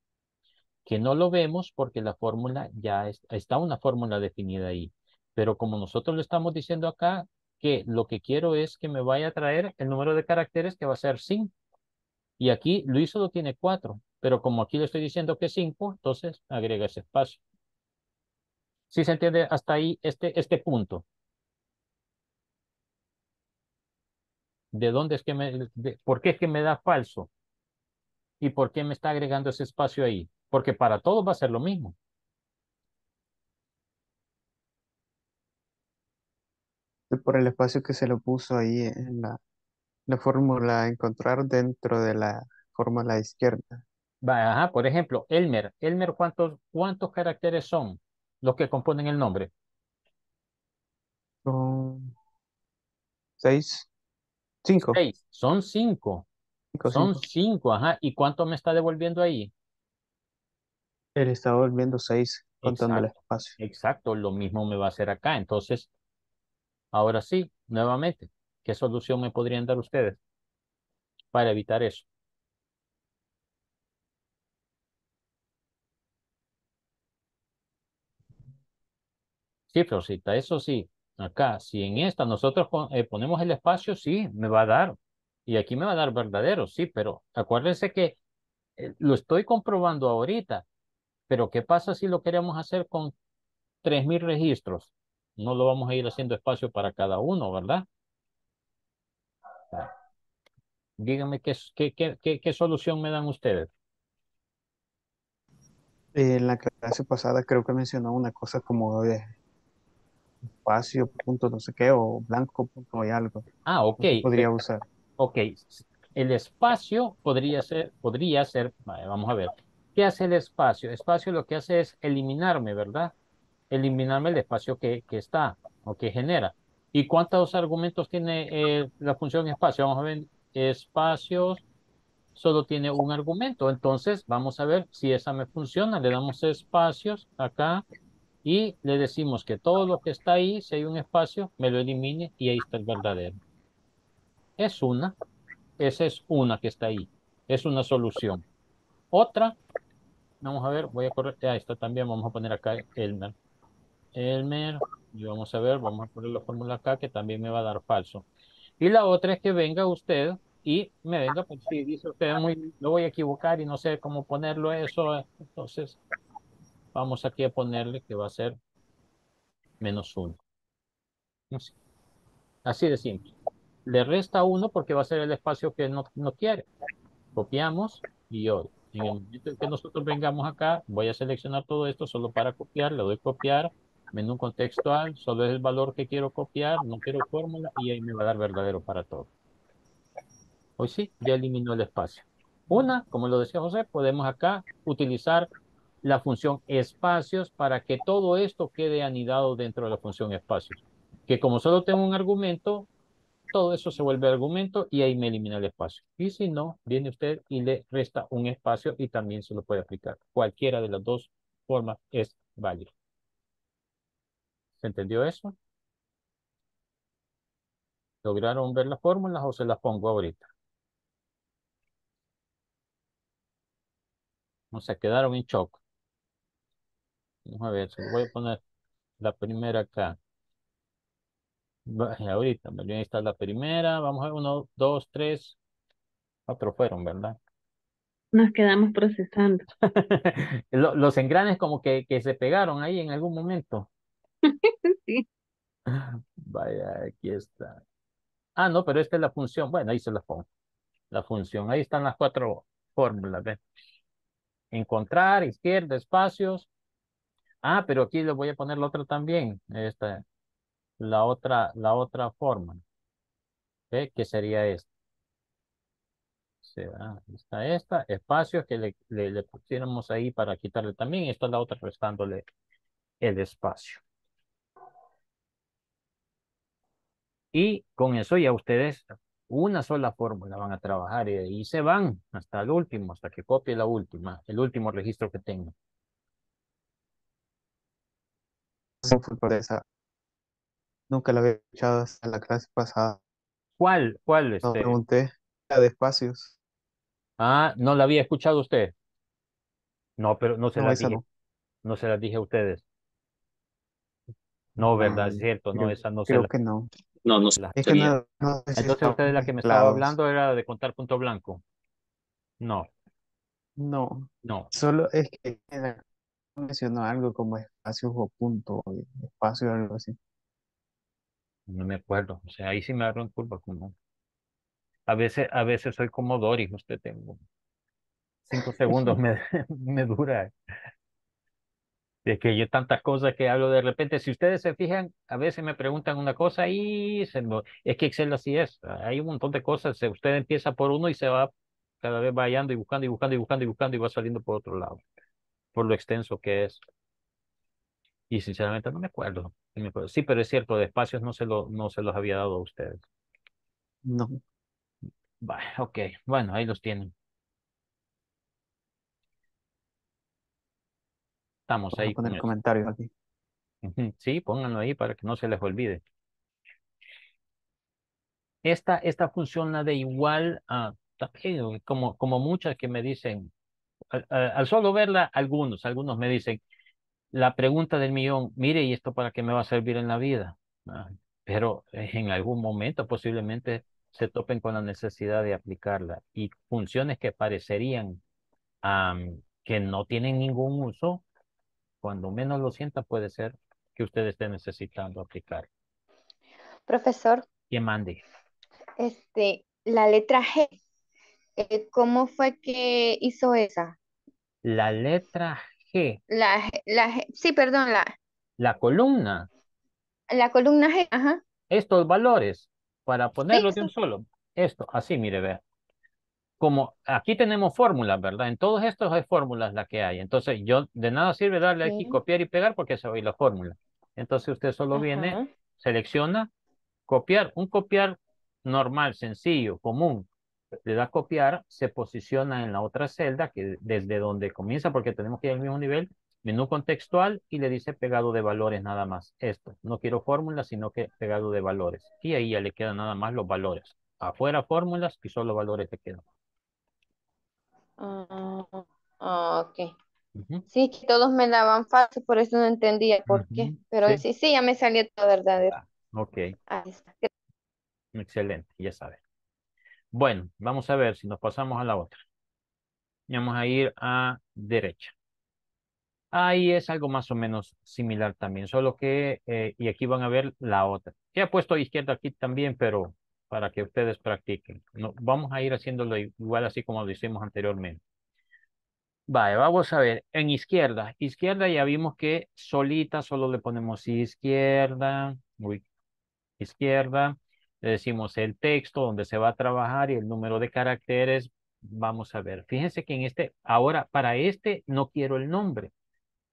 que no lo vemos porque la fórmula ya es- está una fórmula definida ahí. Pero como nosotros le estamos diciendo acá, que lo que quiero es que me vaya a traer el número de caracteres que va a ser 5. Y aquí Luis solo tiene 4, pero como aquí le estoy diciendo que 5, entonces agrega ese espacio. ¿Sí se entiende hasta ahí este, este punto? ¿De dónde es que me, por qué es que me da falso? ¿Y por qué me está agregando ese espacio ahí? Porque para todos va a ser lo mismo. Por el espacio que se le puso ahí en la, la fórmula a encontrar dentro de la fórmula izquierda. Ajá, por ejemplo, Elmer. Elmer, ¿cuántos, cuántos caracteres son los que componen el nombre? Son seis, cinco, Seis. Son cinco. cinco, Son cinco. cinco, ajá. ¿Y cuánto me está devolviendo ahí? Él está volviendo seis, contando el espacio. Exacto, lo mismo me va a hacer acá. Entonces, ahora sí, nuevamente, ¿qué solución me podrían dar ustedes para evitar eso? Sí, Florcita, eso sí, acá, si en esta nosotros eh, ponemos el espacio, sí, me va a dar. Y aquí me va a dar verdadero, sí, pero acuérdense que eh, lo estoy comprobando ahorita, pero ¿qué pasa si lo queremos hacer con 3.000 registros? No lo vamos a ir haciendo espacio para cada uno, ¿verdad? Díganme qué, qué, qué, qué, solución me dan ustedes. En la clase pasada creo que mencionó una cosa como de espacio, punto no sé qué, o blanco, punto y algo. Ah, ok. podría usar. Ok, el espacio podría ser, podría ser, vamos a ver, ¿qué hace el espacio? Espacio lo que hace es eliminarme, ¿verdad? Eliminarme el espacio que, que está o que genera. ¿Y cuántos argumentos tiene eh, la función espacio? Vamos a ver, espacios solo tiene un argumento, entonces vamos a ver si esa me funciona, le damos espacios acá y le decimos que todo lo que está ahí, si hay un espacio, me lo elimine y ahí está el verdadero. Es una, esa es una que está ahí, es una solución. Otra, vamos a ver, voy a correr, ahí está también, vamos a poner acá Elmer. Elmer, y vamos a ver, vamos a poner la fórmula acá que también me va a dar falso. Y la otra es que venga usted y me venga, pues si dice usted, muy, lo voy a equivocar y no sé cómo ponerlo eso, entonces vamos aquí a ponerle que va a ser menos uno. Así, de simple. Le resta uno porque va a ser el espacio que no, no quiere. Copiamos y hoy. En el momento en que nosotros vengamos acá, voy a seleccionar todo esto solo para copiar, le doy copiar, menú contextual, solo es el valor que quiero copiar, no quiero fórmula y ahí me va a dar verdadero para todo. Hoy sí, ya eliminó el espacio. Una, como lo decía José, podemos acá utilizar la función espacios para que todo esto quede anidado dentro de la función espacios. Que como solo tengo un argumento, todo eso se vuelve argumento y ahí me elimina el espacio. Y si no, viene usted y le resta un espacio y también se lo puede aplicar. Cualquiera de las dos formas es válido. ¿Se entendió eso? ¿Lograron ver las fórmulas o se las pongo ahorita? No se quedaron en shock. Vamos a ver, se voy a poner la primera acá. Ahorita, ahí está la primera. Vamos a ver, uno, dos, tres. Cuatro fueron, ¿verdad? Nos quedamos procesando. Los engranes como que, que se pegaron ahí en algún momento. Sí. Vaya, aquí está. Ah, no, pero esta es la función. Bueno, ahí se la pongo. La función. Ahí están las cuatro fórmulas. Encontrar, izquierda, espacios. Ah, pero aquí le voy a poner la otra también. Esta, la otra, la otra forma. ¿Ve? Que sería esta. Sí, ah, está esta, espacios que le, le, le pusiéramos ahí para quitarle también. Esta es la otra restándole el espacio. Y con eso ya ustedes una sola fórmula van a trabajar y ahí se van hasta el último, hasta que copie la última, el último registro que tenga. por esa. Nunca la había escuchado hasta la clase pasada. ¿Cuál? ¿Cuál? No Este? pregunté la de espacios. Ah, ¿no la había escuchado usted? No, pero no se No, la dije, no. no se las dije a ustedes. No, ¿verdad? Es Ah, cierto, no, creo- esa no se Creo la, que no. No, no la- Es que no, no sé Entonces usted de la que me estaba hablando era de contar punto blanco. No, No, no. solo es que mencionó algo como espacios o punto, espacio o algo así. No me acuerdo. O sea, ahí sí me agarró en curva como. A veces, a veces soy como Doris, usted tengo. Cinco segundos me, me dura. Es que yo tantas cosas que hablo de repente, si ustedes se fijan, a veces me preguntan una cosa y se es que Excel así es. Hay un montón de cosas. se- Usted empieza por uno y se va cada vez vayando y buscando y buscando y buscando y buscando y va saliendo por otro lado, por lo extenso que es. Y sinceramente no me acuerdo. no me acuerdo. Sí, pero es cierto, de espacios no se, lo, no se los había dado a ustedes. No, Vale, ok, bueno, ahí los tienen. Estamos voy ahí a poner con eso. comentarios aquí. Sí, pónganlo ahí para que no se les olvide. Esta, esta funciona de igual a, también, como, como muchas que me dicen, al, solo verla, algunos, algunos me dicen, la pregunta del millón, mire, ¿y esto para qué me va a servir en la vida? Ah, pero eh, en algún momento posiblemente se topen con la necesidad de aplicarla y funciones que parecerían que no tienen ningún uso, cuando menos lo sientan puede ser que usted esté necesitando aplicar. Profesor, Que mande. este, la letra G, eh, ¿cómo fue que hizo esa? La letra G, La, la, G- sí, perdón, la, la columna, la columna G, ajá. estos valores, para ponerlos de un solo. Esto, así, mire, vea. Como aquí tenemos fórmulas, ¿verdad? En todos estos hay fórmulas la que hay. Entonces, yo de nada sirve darle aquí, Sí. copiar y pegar porque se ir la fórmula. Entonces, usted solo viene, selecciona, copiar, un copiar normal, sencillo, común. Le da copiar, se posiciona en la otra celda que desde donde comienza, porque tenemos que ir al mismo nivel, menú contextual y le dice pegado de valores nada más. Esto, no quiero fórmulas, sino que pegado de valores. Y ahí ya le quedan nada más los valores. Afuera fórmulas y solo valores le quedan. Ah, ah, ok. Ujú. Sí, que todos me daban falso, por eso no entendía por qué. Ujú, Pero sí. sí, sí, ya me salió todo verdadero. Ok, Ahí está. excelente, ya sabe. Bueno, vamos a ver si nos pasamos a la otra. Vamos a ir a derecha. Ahí es algo más o menos similar también, solo que, eh, y aquí van a ver la otra. Ya he puesto izquierda aquí también, pero para que ustedes practiquen. Vamos a ir haciéndolo igual así como lo hicimos anteriormente. Vale, vamos a ver. En izquierda, izquierda ya vimos que solita solo le ponemos izquierda, uy, izquierda, le decimos el texto donde se va a trabajar y el número de caracteres. Vamos a ver. Fíjense que en este, ahora para este no quiero el nombre,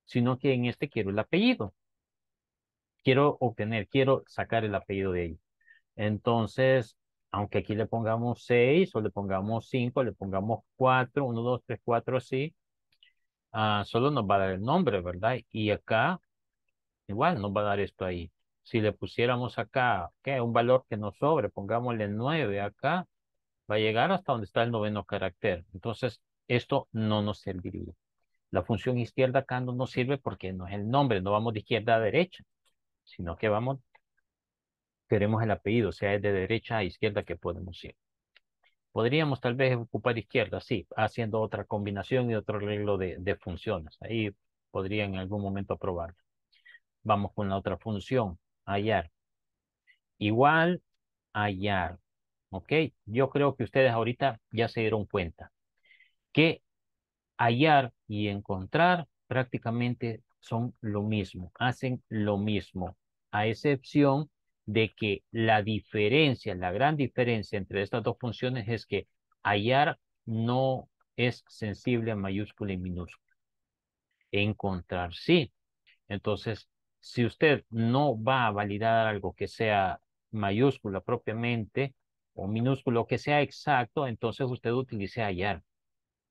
sino que en este quiero el apellido. Quiero obtener, quiero sacar el apellido de ahí. Entonces, aunque aquí le pongamos 6 o le pongamos 5, le pongamos 4, 1, 2, 3, 4, así, ah, solo nos va a dar el nombre, ¿verdad? Y acá, igual nos va a dar esto ahí. Si le pusiéramos acá, ¿qué? Un valor que nos sobre, pongámosle 9 acá, va a llegar hasta donde está el noveno carácter. Entonces, esto no nos serviría. La función izquierda acá no nos sirve porque no es el nombre, no vamos de izquierda a derecha, sino que vamos, queremos el apellido, o sea, es de derecha a izquierda que podemos ir. Podríamos tal vez ocupar izquierda, sí, haciendo otra combinación y otro arreglo de, de funciones. Ahí podría en algún momento probarlo. Vamos con la otra función, hallar. Igual, hallar. ¿Ok? Yo creo que ustedes ahorita ya se dieron cuenta que hallar y encontrar prácticamente son lo mismo, hacen lo mismo, a excepción de que la diferencia, la gran diferencia entre estas dos funciones es que hallar no es sensible a mayúscula y minúscula. Encontrar sí. Entonces, si usted no va a validar algo que sea mayúscula propiamente o minúsculo que sea exacto, entonces usted utilice hallar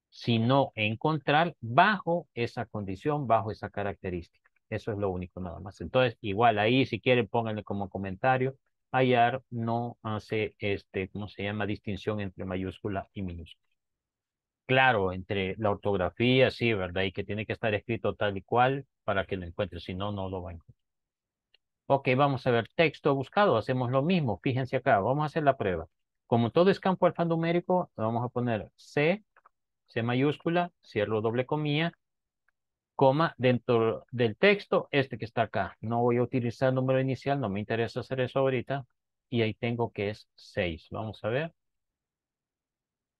sino encontrar bajo esa condición, bajo esa característica. Eso es lo único nada más. Entonces, igual ahí, si quieren, pónganle como comentario, hallar no hace, este, ¿cómo se llama? Distinción entre mayúscula y minúscula. Claro, entre la ortografía, sí, ¿verdad? Y que tiene que estar escrito tal y cual para que lo encuentre, si no, no lo va a encontrar. Ok, vamos a ver texto buscado, hacemos lo mismo, fíjense acá, vamos a hacer la prueba. Como todo es campo alfanumérico, vamos a poner C C mayúscula, cierro doble comilla, coma, dentro del texto, este que está acá. No voy a utilizar el número inicial, no me interesa hacer eso ahorita. Y ahí tengo que es 6. Vamos a ver.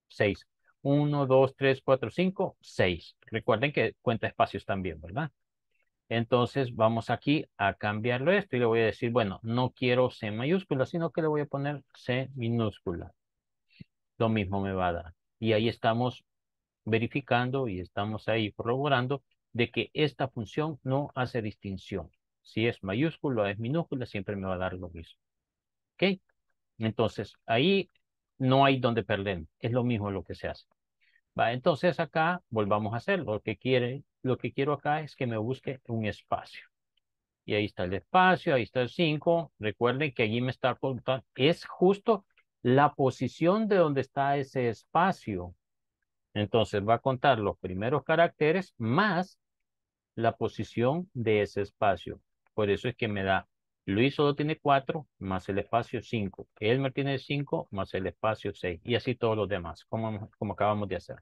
6. 1, 2, 3, 4, 5, 6. Recuerden que cuenta espacios también, ¿verdad? Entonces vamos aquí a cambiarlo esto y le voy a decir, bueno, no quiero C mayúscula, sino que le voy a poner C minúscula. Lo mismo me va a dar. Y ahí estamos verificando y estamos ahí corroborando de que esta función no hace distinción. Si es mayúscula o es minúscula, siempre me va a dar lo mismo. ¿Ok? Entonces, ahí no hay donde perder. Es lo mismo lo que se hace. Va, entonces acá volvamos a hacer lo que quiere. Lo que quiero acá es que me busque un espacio. Y ahí está el espacio, ahí está el 5. Recuerden que allí me está contando. Es justo la posición de donde está ese espacio. Entonces va a contar los primeros caracteres más la posición de ese espacio. Por eso es que me da, Luis solo tiene 4 más el espacio 5. Elmer tiene 5 más el espacio 6. Y así todos los demás, como, como acabamos de hacer.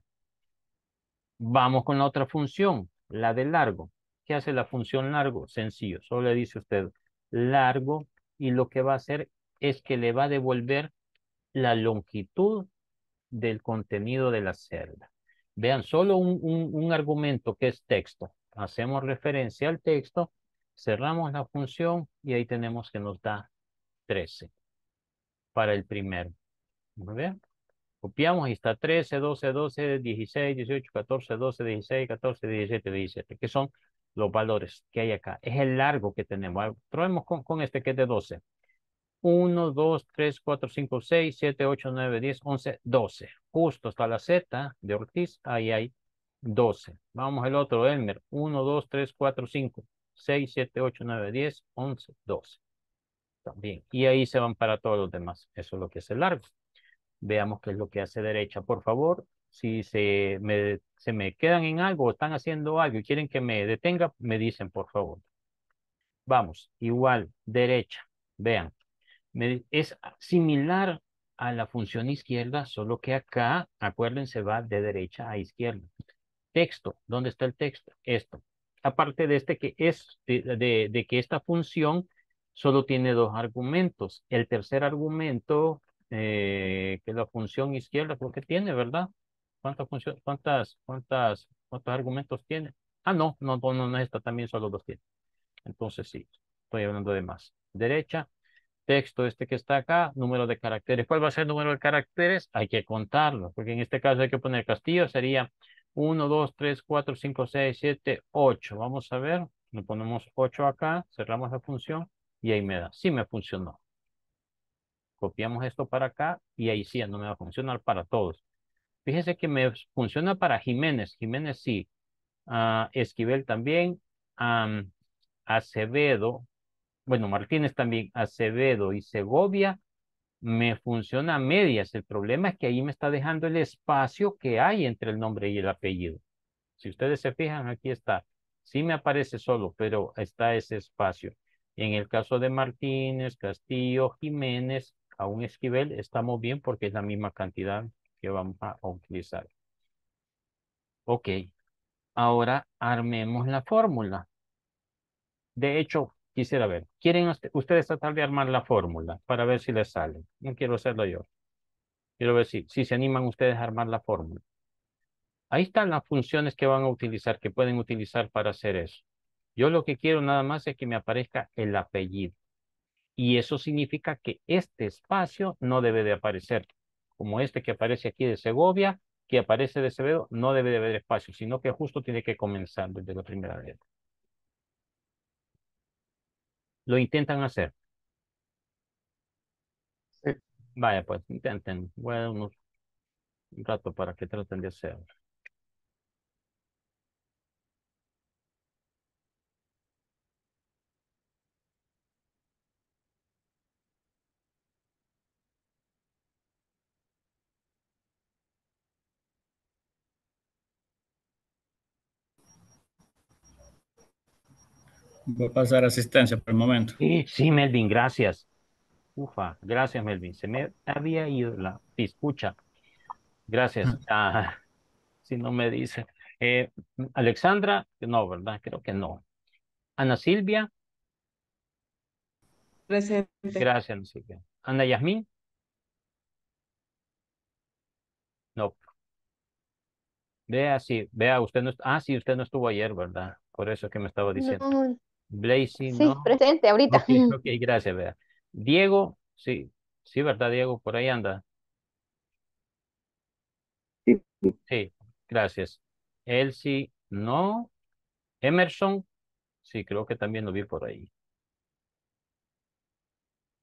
Vamos con la otra función, la de largo. ¿Qué hace la función largo? Sencillo, solo le dice usted largo y lo que va a hacer es que le va a devolver la longitud del contenido de la celda. Vean, solo un, un, un argumento que es texto. Hacemos referencia al texto, cerramos la función y ahí tenemos que nos da 13 para el primero. Muy bien. Copiamos, ahí está 13, 12, 12, 16, 18, 14, 12, 16, 14, 17, 17, que son los valores que hay acá. Es el largo que tenemos. Probemos con, con este que es de 12. 1, 2, 3, 4, 5, 6, 7, 8, 9, 10, 11, 12. Justo hasta la Z de Ortiz, ahí hay 12. Vamos al otro, Elmer. 1, 2, 3, 4, 5, 6, 7, 8, 9, 10, 11, 12. También. Y ahí se van para todos los demás. Eso es lo que el largo. Veamos qué es lo que hace derecha, por favor. Si se me, se me quedan en algo o están haciendo algo y quieren que me detenga, me dicen, por favor. Vamos, igual, derecha. Vean, es similar a la función izquierda, solo que acá, acuérdense, va de derecha a izquierda. Texto, ¿dónde está el texto? Esto. Aparte de este que es, de, de que esta función solo tiene dos argumentos. El tercer argumento eh, que la función izquierda creo que tiene, ¿verdad? ¿Cuántas funciones, cuántas, cuántas, cuántos argumentos tiene? Ah, no, no, no, no, esta también solo dos tiene. Entonces sí, estoy hablando de más. Derecha, texto este que está acá, número de caracteres. ¿Cuál va a ser el número de caracteres? Hay que contarlo, porque en este caso hay que poner castillo, sería 1, 2, 3, 4, 5, 6, 7, 8. Vamos a ver, le ponemos 8 acá, cerramos la función y ahí me da. Sí me funcionó. Copiamos esto para acá y ahí sí, no me va a funcionar para todos. Fíjense que me funciona para Jiménez. Jiménez sí. Uh, Esquivel también. Um, Acevedo. Bueno, Martínez también. Acevedo y Segovia me funciona a medias. El problema es que ahí me está dejando el espacio que hay entre el nombre y el apellido. Si ustedes se fijan, aquí está. Sí me aparece solo, pero está ese espacio. En el caso de Martínez, Castillo, Jiménez, a un Esquivel estamos bien porque es la misma cantidad que vamos a utilizar. Ok, ahora armemos la fórmula. De hecho, quisiera ver, ¿quieren ustedes tratar de armar la fórmula para ver si les sale? No quiero hacerlo yo. Quiero ver si, si se animan ustedes a armar la fórmula. Ahí están las funciones que van a utilizar, que pueden utilizar para hacer eso. Yo lo que quiero nada más es que me aparezca el apellido. Y eso significa que este espacio no debe de aparecer. Como este que aparece aquí de Segovia, que aparece de Acevedo, no debe de haber espacio, sino que justo tiene que comenzar desde la primera letra. Lo intentan hacer. Sí. Vaya, pues intenten. Bueno, un rato para que traten de hacerlo. Voy a pasar asistencia por el momento. Sí, sí, Melvin, gracias. Ufa, gracias, Melvin. Se me había ido la escucha. Gracias. Ah, si no me dice. Eh, Alexandra, no, ¿verdad? Creo que no. Ana Silvia. Presente. Gracias, Ana Silvia. Ana Yasmín. No. Vea, sí, vea, usted no, ah, sí, usted no estuvo ayer, ¿verdad? Por eso es que me estaba diciendo. No, Blazy, sí, ¿no? presente ahorita. Ok, ok, gracias, vea. Diego, sí, sí, ¿verdad, Diego? Por ahí anda. Sí. Sí, gracias. Elsie, no. Emerson, sí, creo que también lo vi por ahí.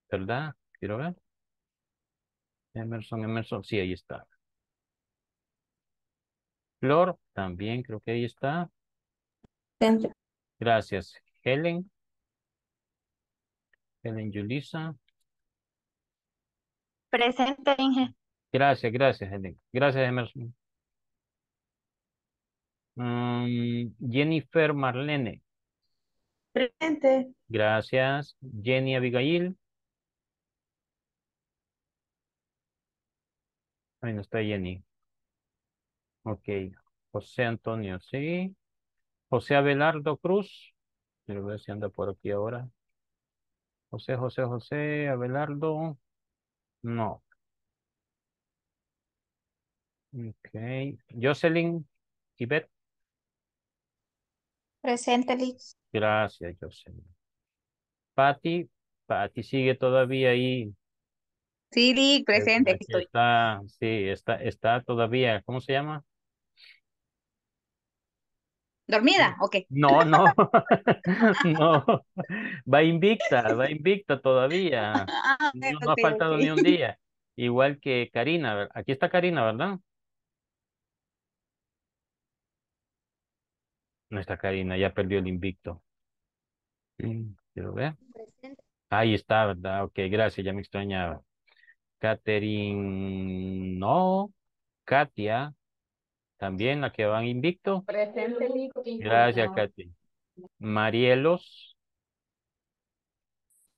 ¿Verdad? Quiero ver. Emerson, Emerson, sí, ahí está. Flor, también creo que ahí está. Gracias. Helen. Helen Yulisa. Presente, Inge. Gracias, gracias, Helen. Gracias, Emerson. Mm, Jennifer Marlene. Presente. Gracias. Jenny Abigail. Ahí no está Jenny. Ok. José Antonio, sí. José Abelardo Cruz. Quiero ver si anda por aquí ahora. José, José, José, Abelardo. No. Ok. Jocelyn, Ivette. Presente, Liz. Gracias, Jocelyn. Patty, Patty sigue todavía ahí. Sí, Liz, presente, aquí estoy. Está, sí, está, está todavía, ¿cómo se llama? ¿Dormida? Ok. No, no, no, va invicta, va invicta todavía. Ah, No, no ha faltado ni un día. Igual que Karina, aquí está Karina, ¿verdad? No está Karina, ya perdió el invicto. Quiero ver. Ahí está, ¿verdad? Ok, gracias, ya me extrañaba. Catherine, no. Katia, también la que van invicto. Presente, Nico. Gracias, Katia. Marielos.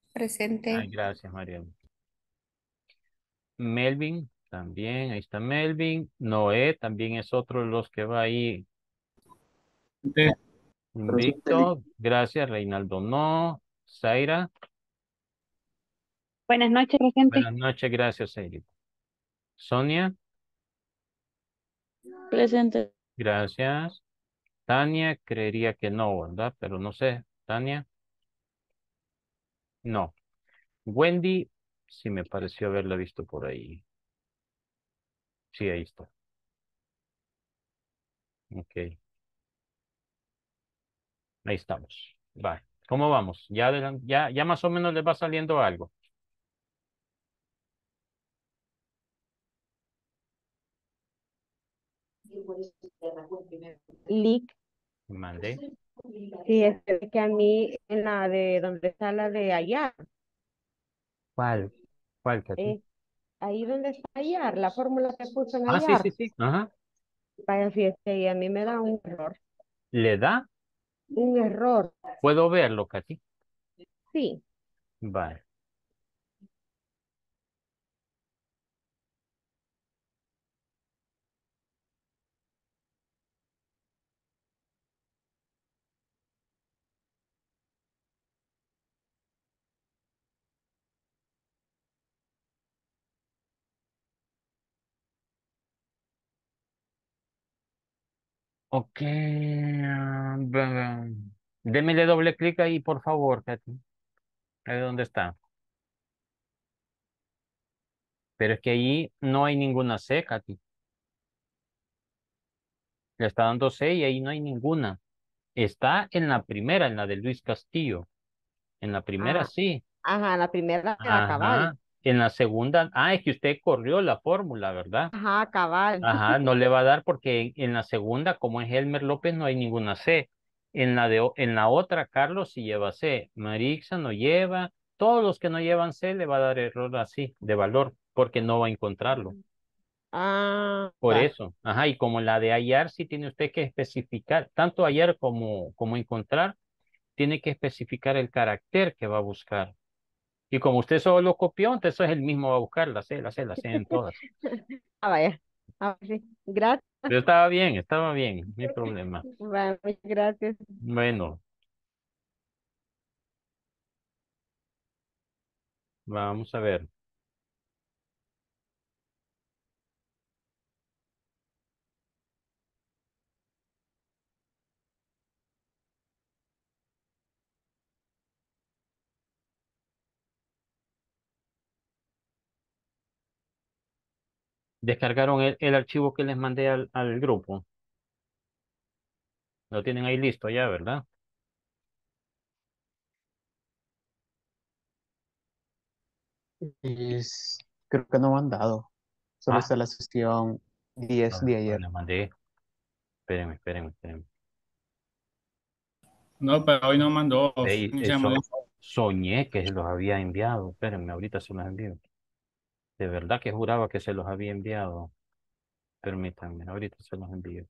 Ay, Presente. gracias, Marielos. Melvin, también, ahí está Melvin. Noé, también es otro de los que va ahí Sí. invicto. Gracias, Reinaldo, no. Zaira, Buenas noches, presente. buenas noches, gracias, Zaira. Sonia, Presente. gracias. Tania, creería que no, ¿verdad? Pero no sé. Tania, no. Wendy, sí me pareció haberla visto por ahí. Sí, ahí está. Ok. Ahí estamos. Va. ¿Cómo vamos? Ya, ya, ya más o menos les va saliendo algo. Lick. Mandé. Sí, es que a mí en la de donde está la de hallar, ¿Cuál? ¿Cuál, eh, ahí donde está hallar, la fórmula que puso en Ah, sí, hallar, sí, sí. Ajá. vaya fíjate, y a mí me da un error, ¿Le da? un error, ¿Puedo verlo, Katy? sí, Vale. Ok. ah, Démele doble clic ahí, por favor, Katy. Ahí dónde está. Pero es que ahí no hay ninguna C, Katy. Le está dando C y ahí no hay ninguna. Está en la primera, en la de Luis Castillo. En la primera Ah, sí. ajá, la primera. En la segunda, ah, es que usted corrió la fórmula, ¿verdad? ajá, cabal, Ajá, no le va a dar porque en, la segunda, como es Elmer López, no hay ninguna C. En la de, en la otra, Carlos sí lleva C. Marixa no lleva. Todos los que no llevan C le va a dar error así, de valor, porque no va a encontrarlo. ah, Por eso. Ajá, y como la de hallar, sí tiene usted que especificar, tanto hallar como, como encontrar, tiene que especificar el carácter que va a buscar. Y como usted solo lo copió, entonces es el mismo va a buscar la C, la C, la C en todas. ah, vaya, ah, sí, gracias, Pero estaba bien, estaba bien, no hay problema. muchas gracias. Bueno, vamos a ver. Descargaron el, el archivo que les mandé al, al grupo. Lo tienen ahí listo ya, ¿verdad? Es- creo que no han dado. Solo Ah. está la sesión 10 No, de no ayer. les mandé. Espérenme, espérenme, espérenme. No, pero hoy no mandó. Soñé que se los había enviado. Espérenme, ahorita se los envío. De verdad que juraba que se los había enviado. Permítanme, ahorita se los envío.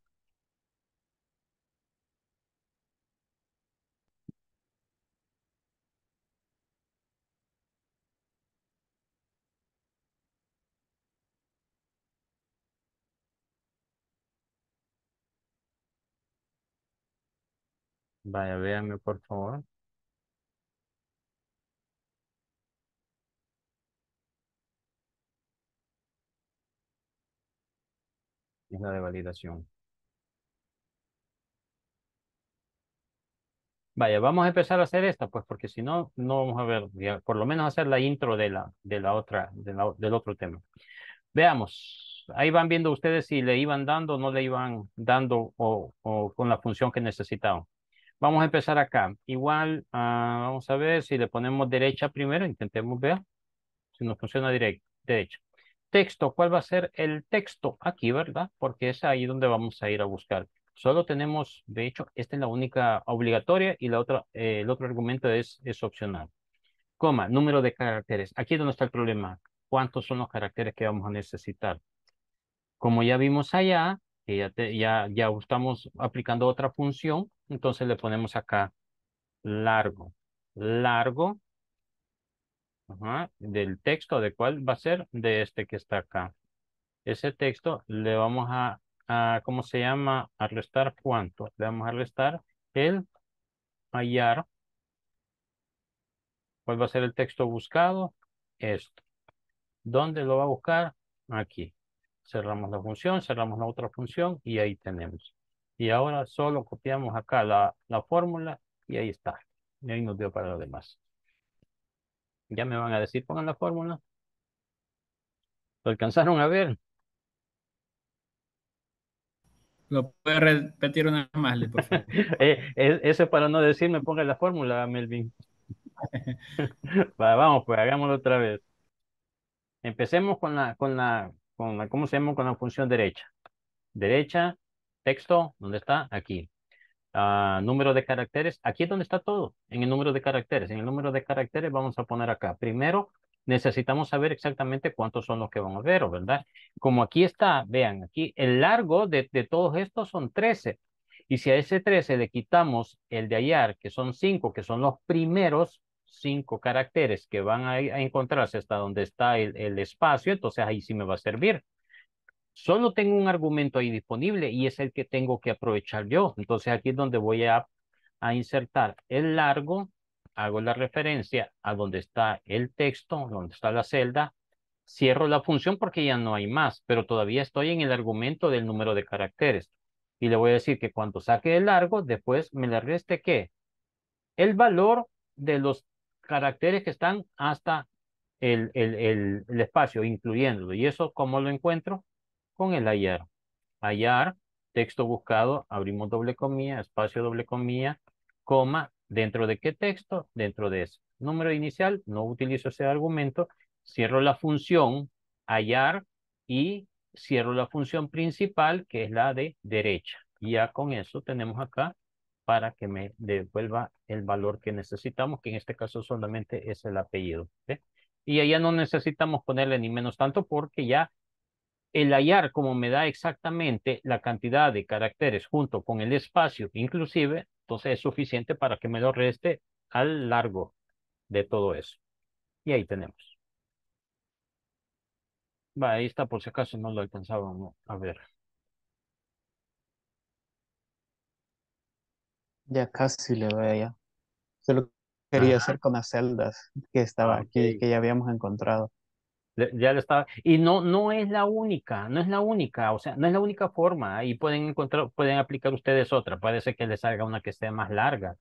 Vaya, véanme por favor. La de validación. Vaya, vamos a empezar a hacer esta, pues, porque si no, no vamos a ver, ya, por lo menos hacer la intro de la, de la otra, del otro tema. Veamos, ahí van viendo ustedes si le iban dando o no le iban dando o, o con la función que necesitaban. Vamos a empezar acá. Igual, ah, vamos a ver si le ponemos derecha primero, intentemos ver si nos funciona direct, derecha. Texto, ¿cuál va a ser el texto? Aquí, ¿verdad? Porque es ahí donde vamos a ir a buscar. Solo tenemos, de hecho, esta es la única obligatoria y la otra, eh, el otro argumento es, es opcional. Coma, número de caracteres. Aquí es donde está el problema. ¿Cuántos son los caracteres que vamos a necesitar? Como ya vimos allá, que ya, te- ya, ya estamos aplicando otra función, entonces le ponemos acá largo. Largo del texto, ¿de cuál va a ser? De este que está acá. Ese texto le vamos a, a ¿cómo se llama? A restar cuánto. Le vamos a restar el hallar. ¿Cuál va a ser el texto buscado? Esto. ¿Dónde lo va a buscar? Aquí. Cerramos la función, cerramos la otra función y ahí tenemos. Y ahora solo copiamos acá la, la fórmula y ahí está. Y ahí nos dio para lo demás. Ya me van a decir, pongan la fórmula. ¿Lo alcanzaron a ver? Lo puede repetir una vez más, por favor. Eh, eso es para no decirme, ponga la fórmula, Melvin. Va, vamos, pues hagámoslo otra vez. Empecemos con la, con la, con la, ¿cómo se llama? Con la función derecha. Derecha, texto, ¿dónde está? Aquí. Ah, número de caracteres, aquí es donde está todo, en el número de caracteres. En el número de caracteres vamos a poner acá. Primero, necesitamos saber exactamente cuántos son los que vamos a ver, ¿verdad? Como aquí está, vean, aquí el largo de, de todos estos son 13. Y si a ese 13 le quitamos el de hallar, que son 5, que son los primeros cinco caracteres que van a, a encontrarse hasta donde está el, el espacio, entonces ahí sí me va a servir. Solo tengo un argumento ahí disponible y es el que tengo que aprovechar yo. Entonces aquí es donde voy a, a insertar el largo, hago la referencia a donde está el texto, donde está la celda, cierro la función porque ya no hay más, pero todavía estoy en el argumento del número de caracteres. Y le voy a decir que cuando saque el largo, después me le reste ¿qué? El valor de los caracteres que están hasta el, el, el, el espacio, incluyéndolo. ¿Y eso cómo lo encuentro? Con el hallar. Hallar, texto buscado, abrimos doble comilla, espacio doble comilla, coma, ¿dentro de qué texto? Dentro de ese. Número inicial, no utilizo ese argumento, cierro la función hallar y cierro la función principal, que es la de derecha. Y ya con eso tenemos acá para que me devuelva el valor que necesitamos, que en este caso solamente es el apellido. Y allá no necesitamos ponerle ni menos tanto porque ya el hallar como me da exactamente la cantidad de caracteres junto con el espacio inclusive, entonces es suficiente para que me lo reste al largo de todo eso. Y ahí tenemos. Va, ahí está por si acaso no lo alcanzábamos a ver. Ya casi le doy allá. Solo quería hacer con las celdas que estaba Ah, aquí, que ya habíamos encontrado. Ya le estaba. Y no, no es la única, no es la única, o sea, no es la única forma. Ahí pueden encontrar, pueden aplicar ustedes otra. Ser que les salga una que esté más larga,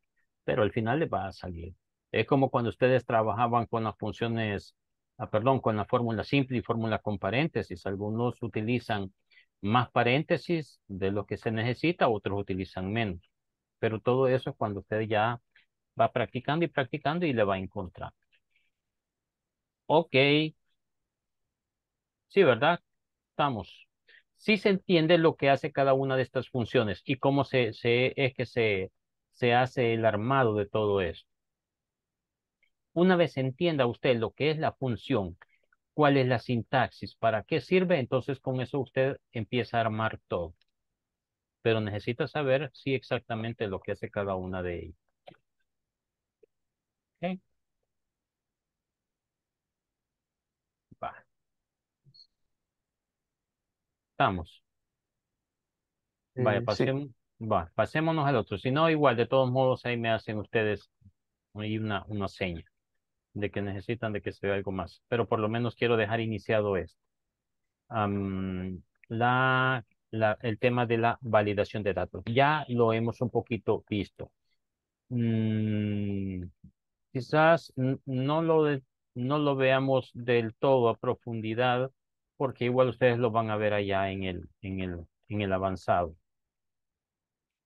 pero al final les va a salir. Es como cuando ustedes trabajaban con las funciones, ah, perdón, con la fórmula simple y fórmula con paréntesis. Algunos utilizan más paréntesis de lo que se necesita, otros utilizan menos. Pero todo eso es cuando usted ya va practicando y practicando y le va a encontrar. Ok. Sí, ¿verdad? Estamos. Sí se entiende lo que hace cada una de estas funciones y cómo se, es que se, se hace el armado de todo esto. Una vez entienda usted lo que es la función, cuál es la sintaxis, para qué sirve, entonces con eso usted empieza a armar todo. Pero necesita saber sí exactamente lo que hace cada una de ellas. ¿Ok? Va. Estamos. Vaya, Eh, sí. pasemos, Va, pasémonos al otro. Si no, igual, de todos modos, ahí me hacen ustedes ahí una, una seña de que necesitan de que se vea algo más. Pero por lo menos quiero dejar iniciado esto. Am, la, la, el tema de la validación de datos. Ya lo hemos un poquito visto. Mm, quizás no lo, no lo veamos del todo a profundidad, porque igual ustedes lo van a ver allá en el, en el, en el avanzado.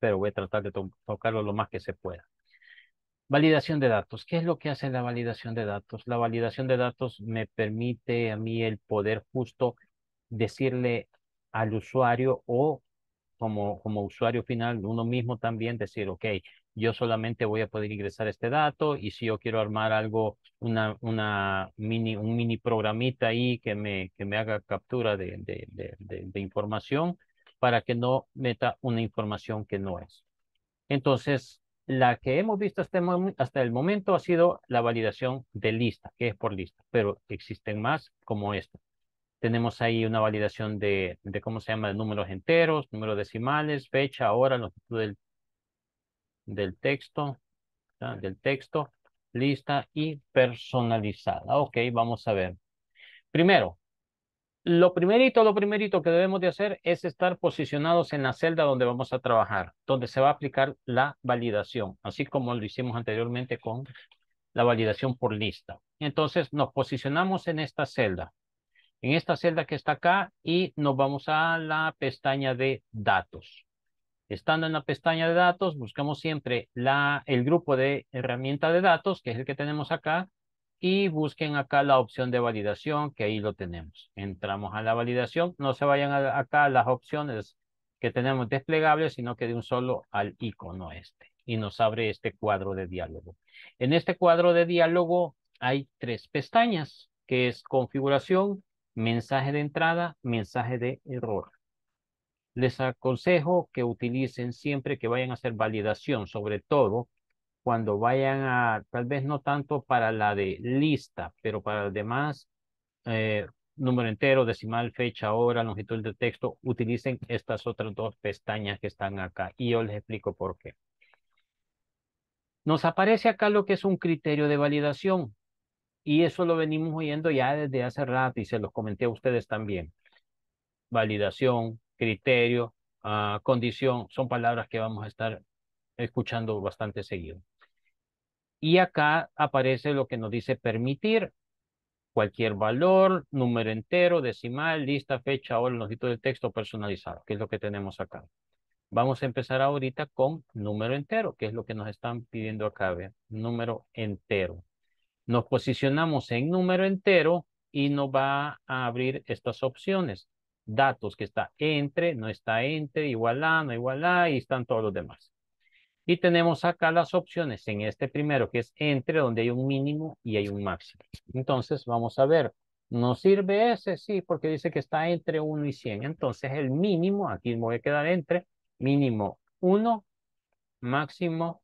Pero voy a tratar de to- tocarlo lo más que se pueda. Validación de datos. ¿Qué es lo que hace la validación de datos? La validación de datos me permite a mí el poder justo decirle al usuario o como, como usuario final, uno mismo también decir, ok, yo solamente voy a poder ingresar este dato y si yo quiero armar algo, una, una mini, un mini programita ahí que me, que me haga captura de, de, de, de, información para que no meta una información que no es. Entonces, la que hemos visto hasta hasta el momento ha sido la validación de lista, que es por lista, pero existen más como esta. Tenemos ahí una validación de, de ¿cómo se llama? De números enteros, números decimales, fecha, hora, longitud del, del texto, del texto, lista y personalizada. Ok, vamos a ver. Primero, lo primerito, lo primerito que debemos de hacer es estar posicionados en la celda donde vamos a trabajar, donde se va a aplicar la validación, así como lo hicimos anteriormente con la validación por lista. Entonces nos posicionamos en esta celda, en esta celda que está acá y nos vamos a la pestaña de datos. Estando en la pestaña de datos, buscamos siempre la, el grupo de herramienta de datos, que es el que tenemos acá, y busquen acá la opción de validación, que ahí lo tenemos. Entramos a la validación, no se vayan a- acá a las opciones que tenemos desplegables, sino que de un solo al icono este, y nos abre este cuadro de diálogo. En este cuadro de diálogo hay tres pestañas, que es configuración, mensaje de entrada, mensaje de error. Les aconsejo que utilicen siempre que vayan a hacer validación, sobre todo cuando vayan a, tal vez no tanto para la de lista, pero para los demás, eh, número entero, decimal, fecha, hora, longitud de texto, utilicen estas otras dos pestañas que están acá y yo les explico por qué. Nos aparece acá lo que es un criterio de validación y eso lo venimos oyendo ya desde hace rato y se los comenté a ustedes también. Validación, criterio, ah, condición, son palabras que vamos a estar escuchando bastante seguido. Y acá aparece lo que nos dice permitir cualquier valor, número entero, decimal, lista, fecha, hora, longitud de texto personalizado, que es lo que tenemos acá. Vamos a empezar ahorita con número entero, que es lo que nos están pidiendo acá, vean, número entero. Nos posicionamos en número entero y nos va a abrir estas opciones. Datos que está entre, no está entre, igual a, no igual a, y están todos los demás. Y tenemos acá las opciones en este primero que es entre, donde hay un mínimo y hay un máximo. Entonces, vamos a ver. ¿Nos sirve ese? Sí, porque dice que está entre 1 y 100. Entonces, el mínimo, aquí me voy a quedar entre, mínimo 1, máximo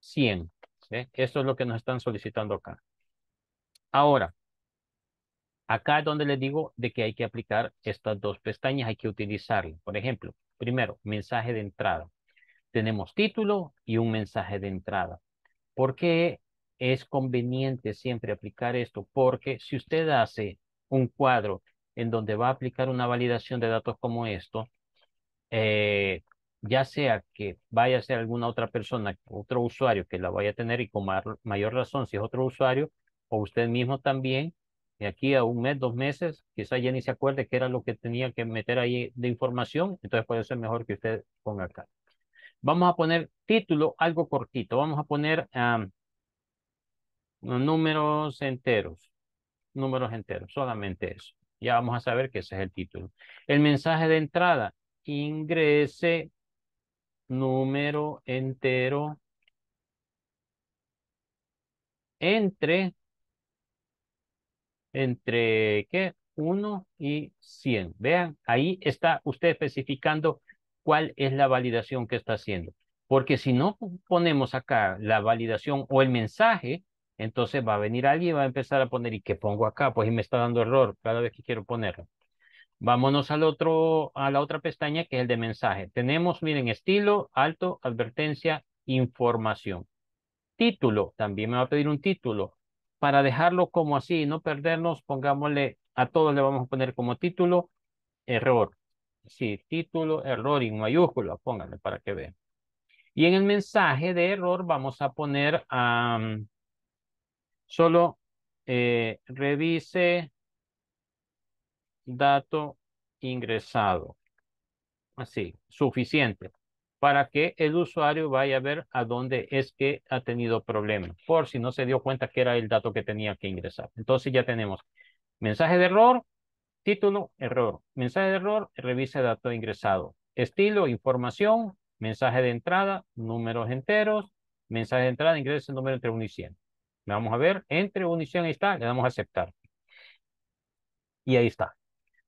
100. ¿Ve? Esto es lo que nos están solicitando acá. Ahora, acá es donde les digo de que hay que aplicar estas dos pestañas, hay que utilizarlo. Por ejemplo, primero, mensaje de entrada tenemos título y un mensaje de entrada. ¿Por qué es conveniente siempre aplicar esto? Porque si usted hace un cuadro en donde va a aplicar una validación de datos como esto, eh, ya sea que vaya a ser alguna otra persona, otro usuario que la vaya a tener y con mayor razón si es otro usuario, o usted mismo también, de aquí a un mes, dos meses, quizá ya ni se acuerde qué era lo que tenía que meter ahí de información, entonces puede ser mejor que usted ponga acá. Vamos a poner título, algo cortito. Vamos a poner um, números enteros. Números enteros, solamente eso. Ya vamos a saber que ese es el título. El mensaje de entrada. Ingrese número entero entre, entre, ¿qué? 1 y 100. Vean, ahí está usted especificando cuál es la validación que está haciendo. Porque si no ponemos acá la validación o el mensaje, entonces va a venir alguien y va a empezar a poner, ¿y qué pongo acá? Pues me está dando error cada vez que quiero ponerlo. Vámonos al otro, a la otra pestaña que es el de mensaje. Tenemos, miren, estilo, alto, advertencia, información. Título, también me va a pedir un título. Para dejarlo como así, no perdernos, pongámosle, a todos le vamos a poner como título, error. Sí, título, error en mayúscula, pónganle para que vean. Y en el mensaje de error vamos a poner solo eh, revise dato ingresado. Así, suficiente para que el usuario vaya a ver a dónde es que ha tenido problemas, por si no se dio cuenta que era el dato que tenía que ingresar. Entonces ya tenemos mensaje de error, título, error. Mensaje de error, revise dato ingresado. Estilo, información, mensaje de entrada, números enteros, mensaje de entrada, ingrese el número entre 1 y 100. Vamos a ver, entre 1 y 100 ahí está, le damos a aceptar. Y ahí está.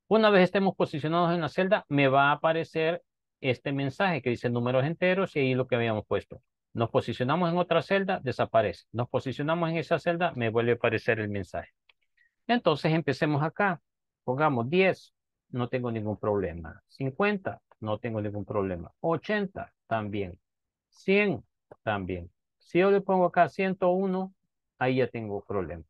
Una vez estemos posicionados en la celda, me va a aparecer este mensaje que dice números enteros y ahí lo que habíamos puesto. Nos posicionamos en otra celda, desaparece. Nos posicionamos en esa celda, me vuelve a aparecer el mensaje. Entonces empecemos acá. Pongamos 10, no tengo ningún problema. 50, no tengo ningún problema. 80, también. 100, también. Si yo le pongo acá 101, ahí ya tengo problema.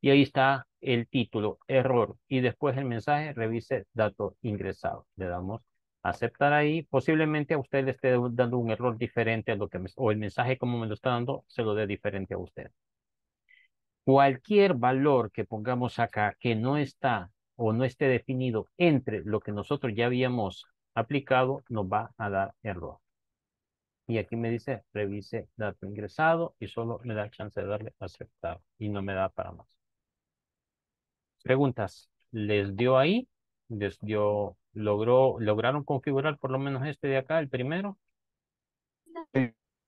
Y ahí está el título, error, y después el mensaje, revise dato ingresado. Le damos aceptar ahí. Posiblemente a usted le esté dando un error diferente a lo que me, o el mensaje como me lo está dando, se lo dé diferente a usted. Cualquier valor que pongamos acá que no está o no esté definido entre lo que nosotros ya habíamos aplicado, nos va a dar error. Y aquí me dice, revise dato ingresado y solo me da chance de darle aceptar y no me da para más. Preguntas. ¿Les dio ahí? ¿Les dio, logró, lograron configurar por lo menos este de acá, el primero?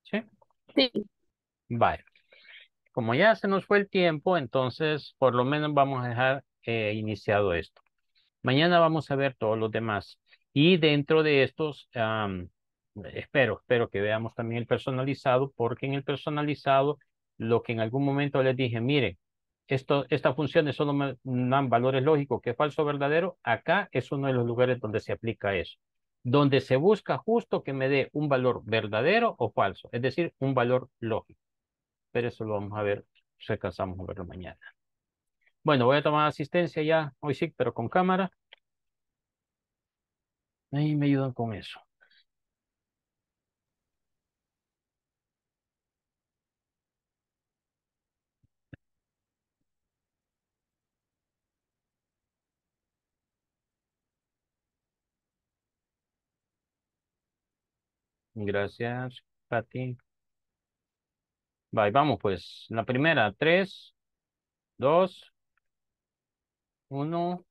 ¿Sí? Sí. Vale. Como ya se nos fue el tiempo, entonces por lo menos vamos a dejar eh, iniciado esto. Mañana vamos a ver todos los demás. Y dentro de estos, espero, espero que veamos también el personalizado, porque en el personalizado, lo que en algún momento les dije, mire, esto, estas funciones solo me dan valores lógicos, que falso o verdadero, acá es uno de los lugares donde se aplica eso. Donde se busca justo que me dé un valor verdadero o falso, es decir, un valor lógico. Pero eso lo vamos a ver, si alcanzamos a verlo mañana. Bueno, voy a tomar asistencia ya, hoy sí, pero con cámara. Ahí me ayudan con eso. Gracias, Pati. Bye, vamos pues. La primera, tres, dos, uno.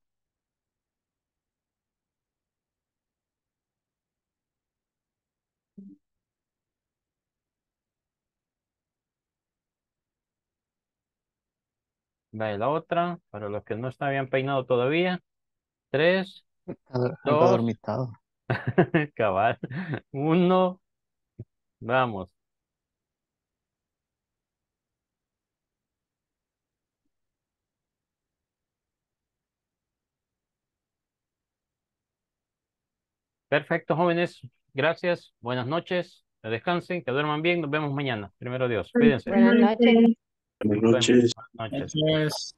Vaya la otra, para los que no están bien peinado todavía. Tres, dos, dormitado. cabal. Uno, vamos. Perfecto, jóvenes. Gracias. Buenas noches. Que descansen, que duerman bien. Nos vemos mañana. Primero Dios. Cuídense. Buenas noches. Buenas noches. Buenas noches.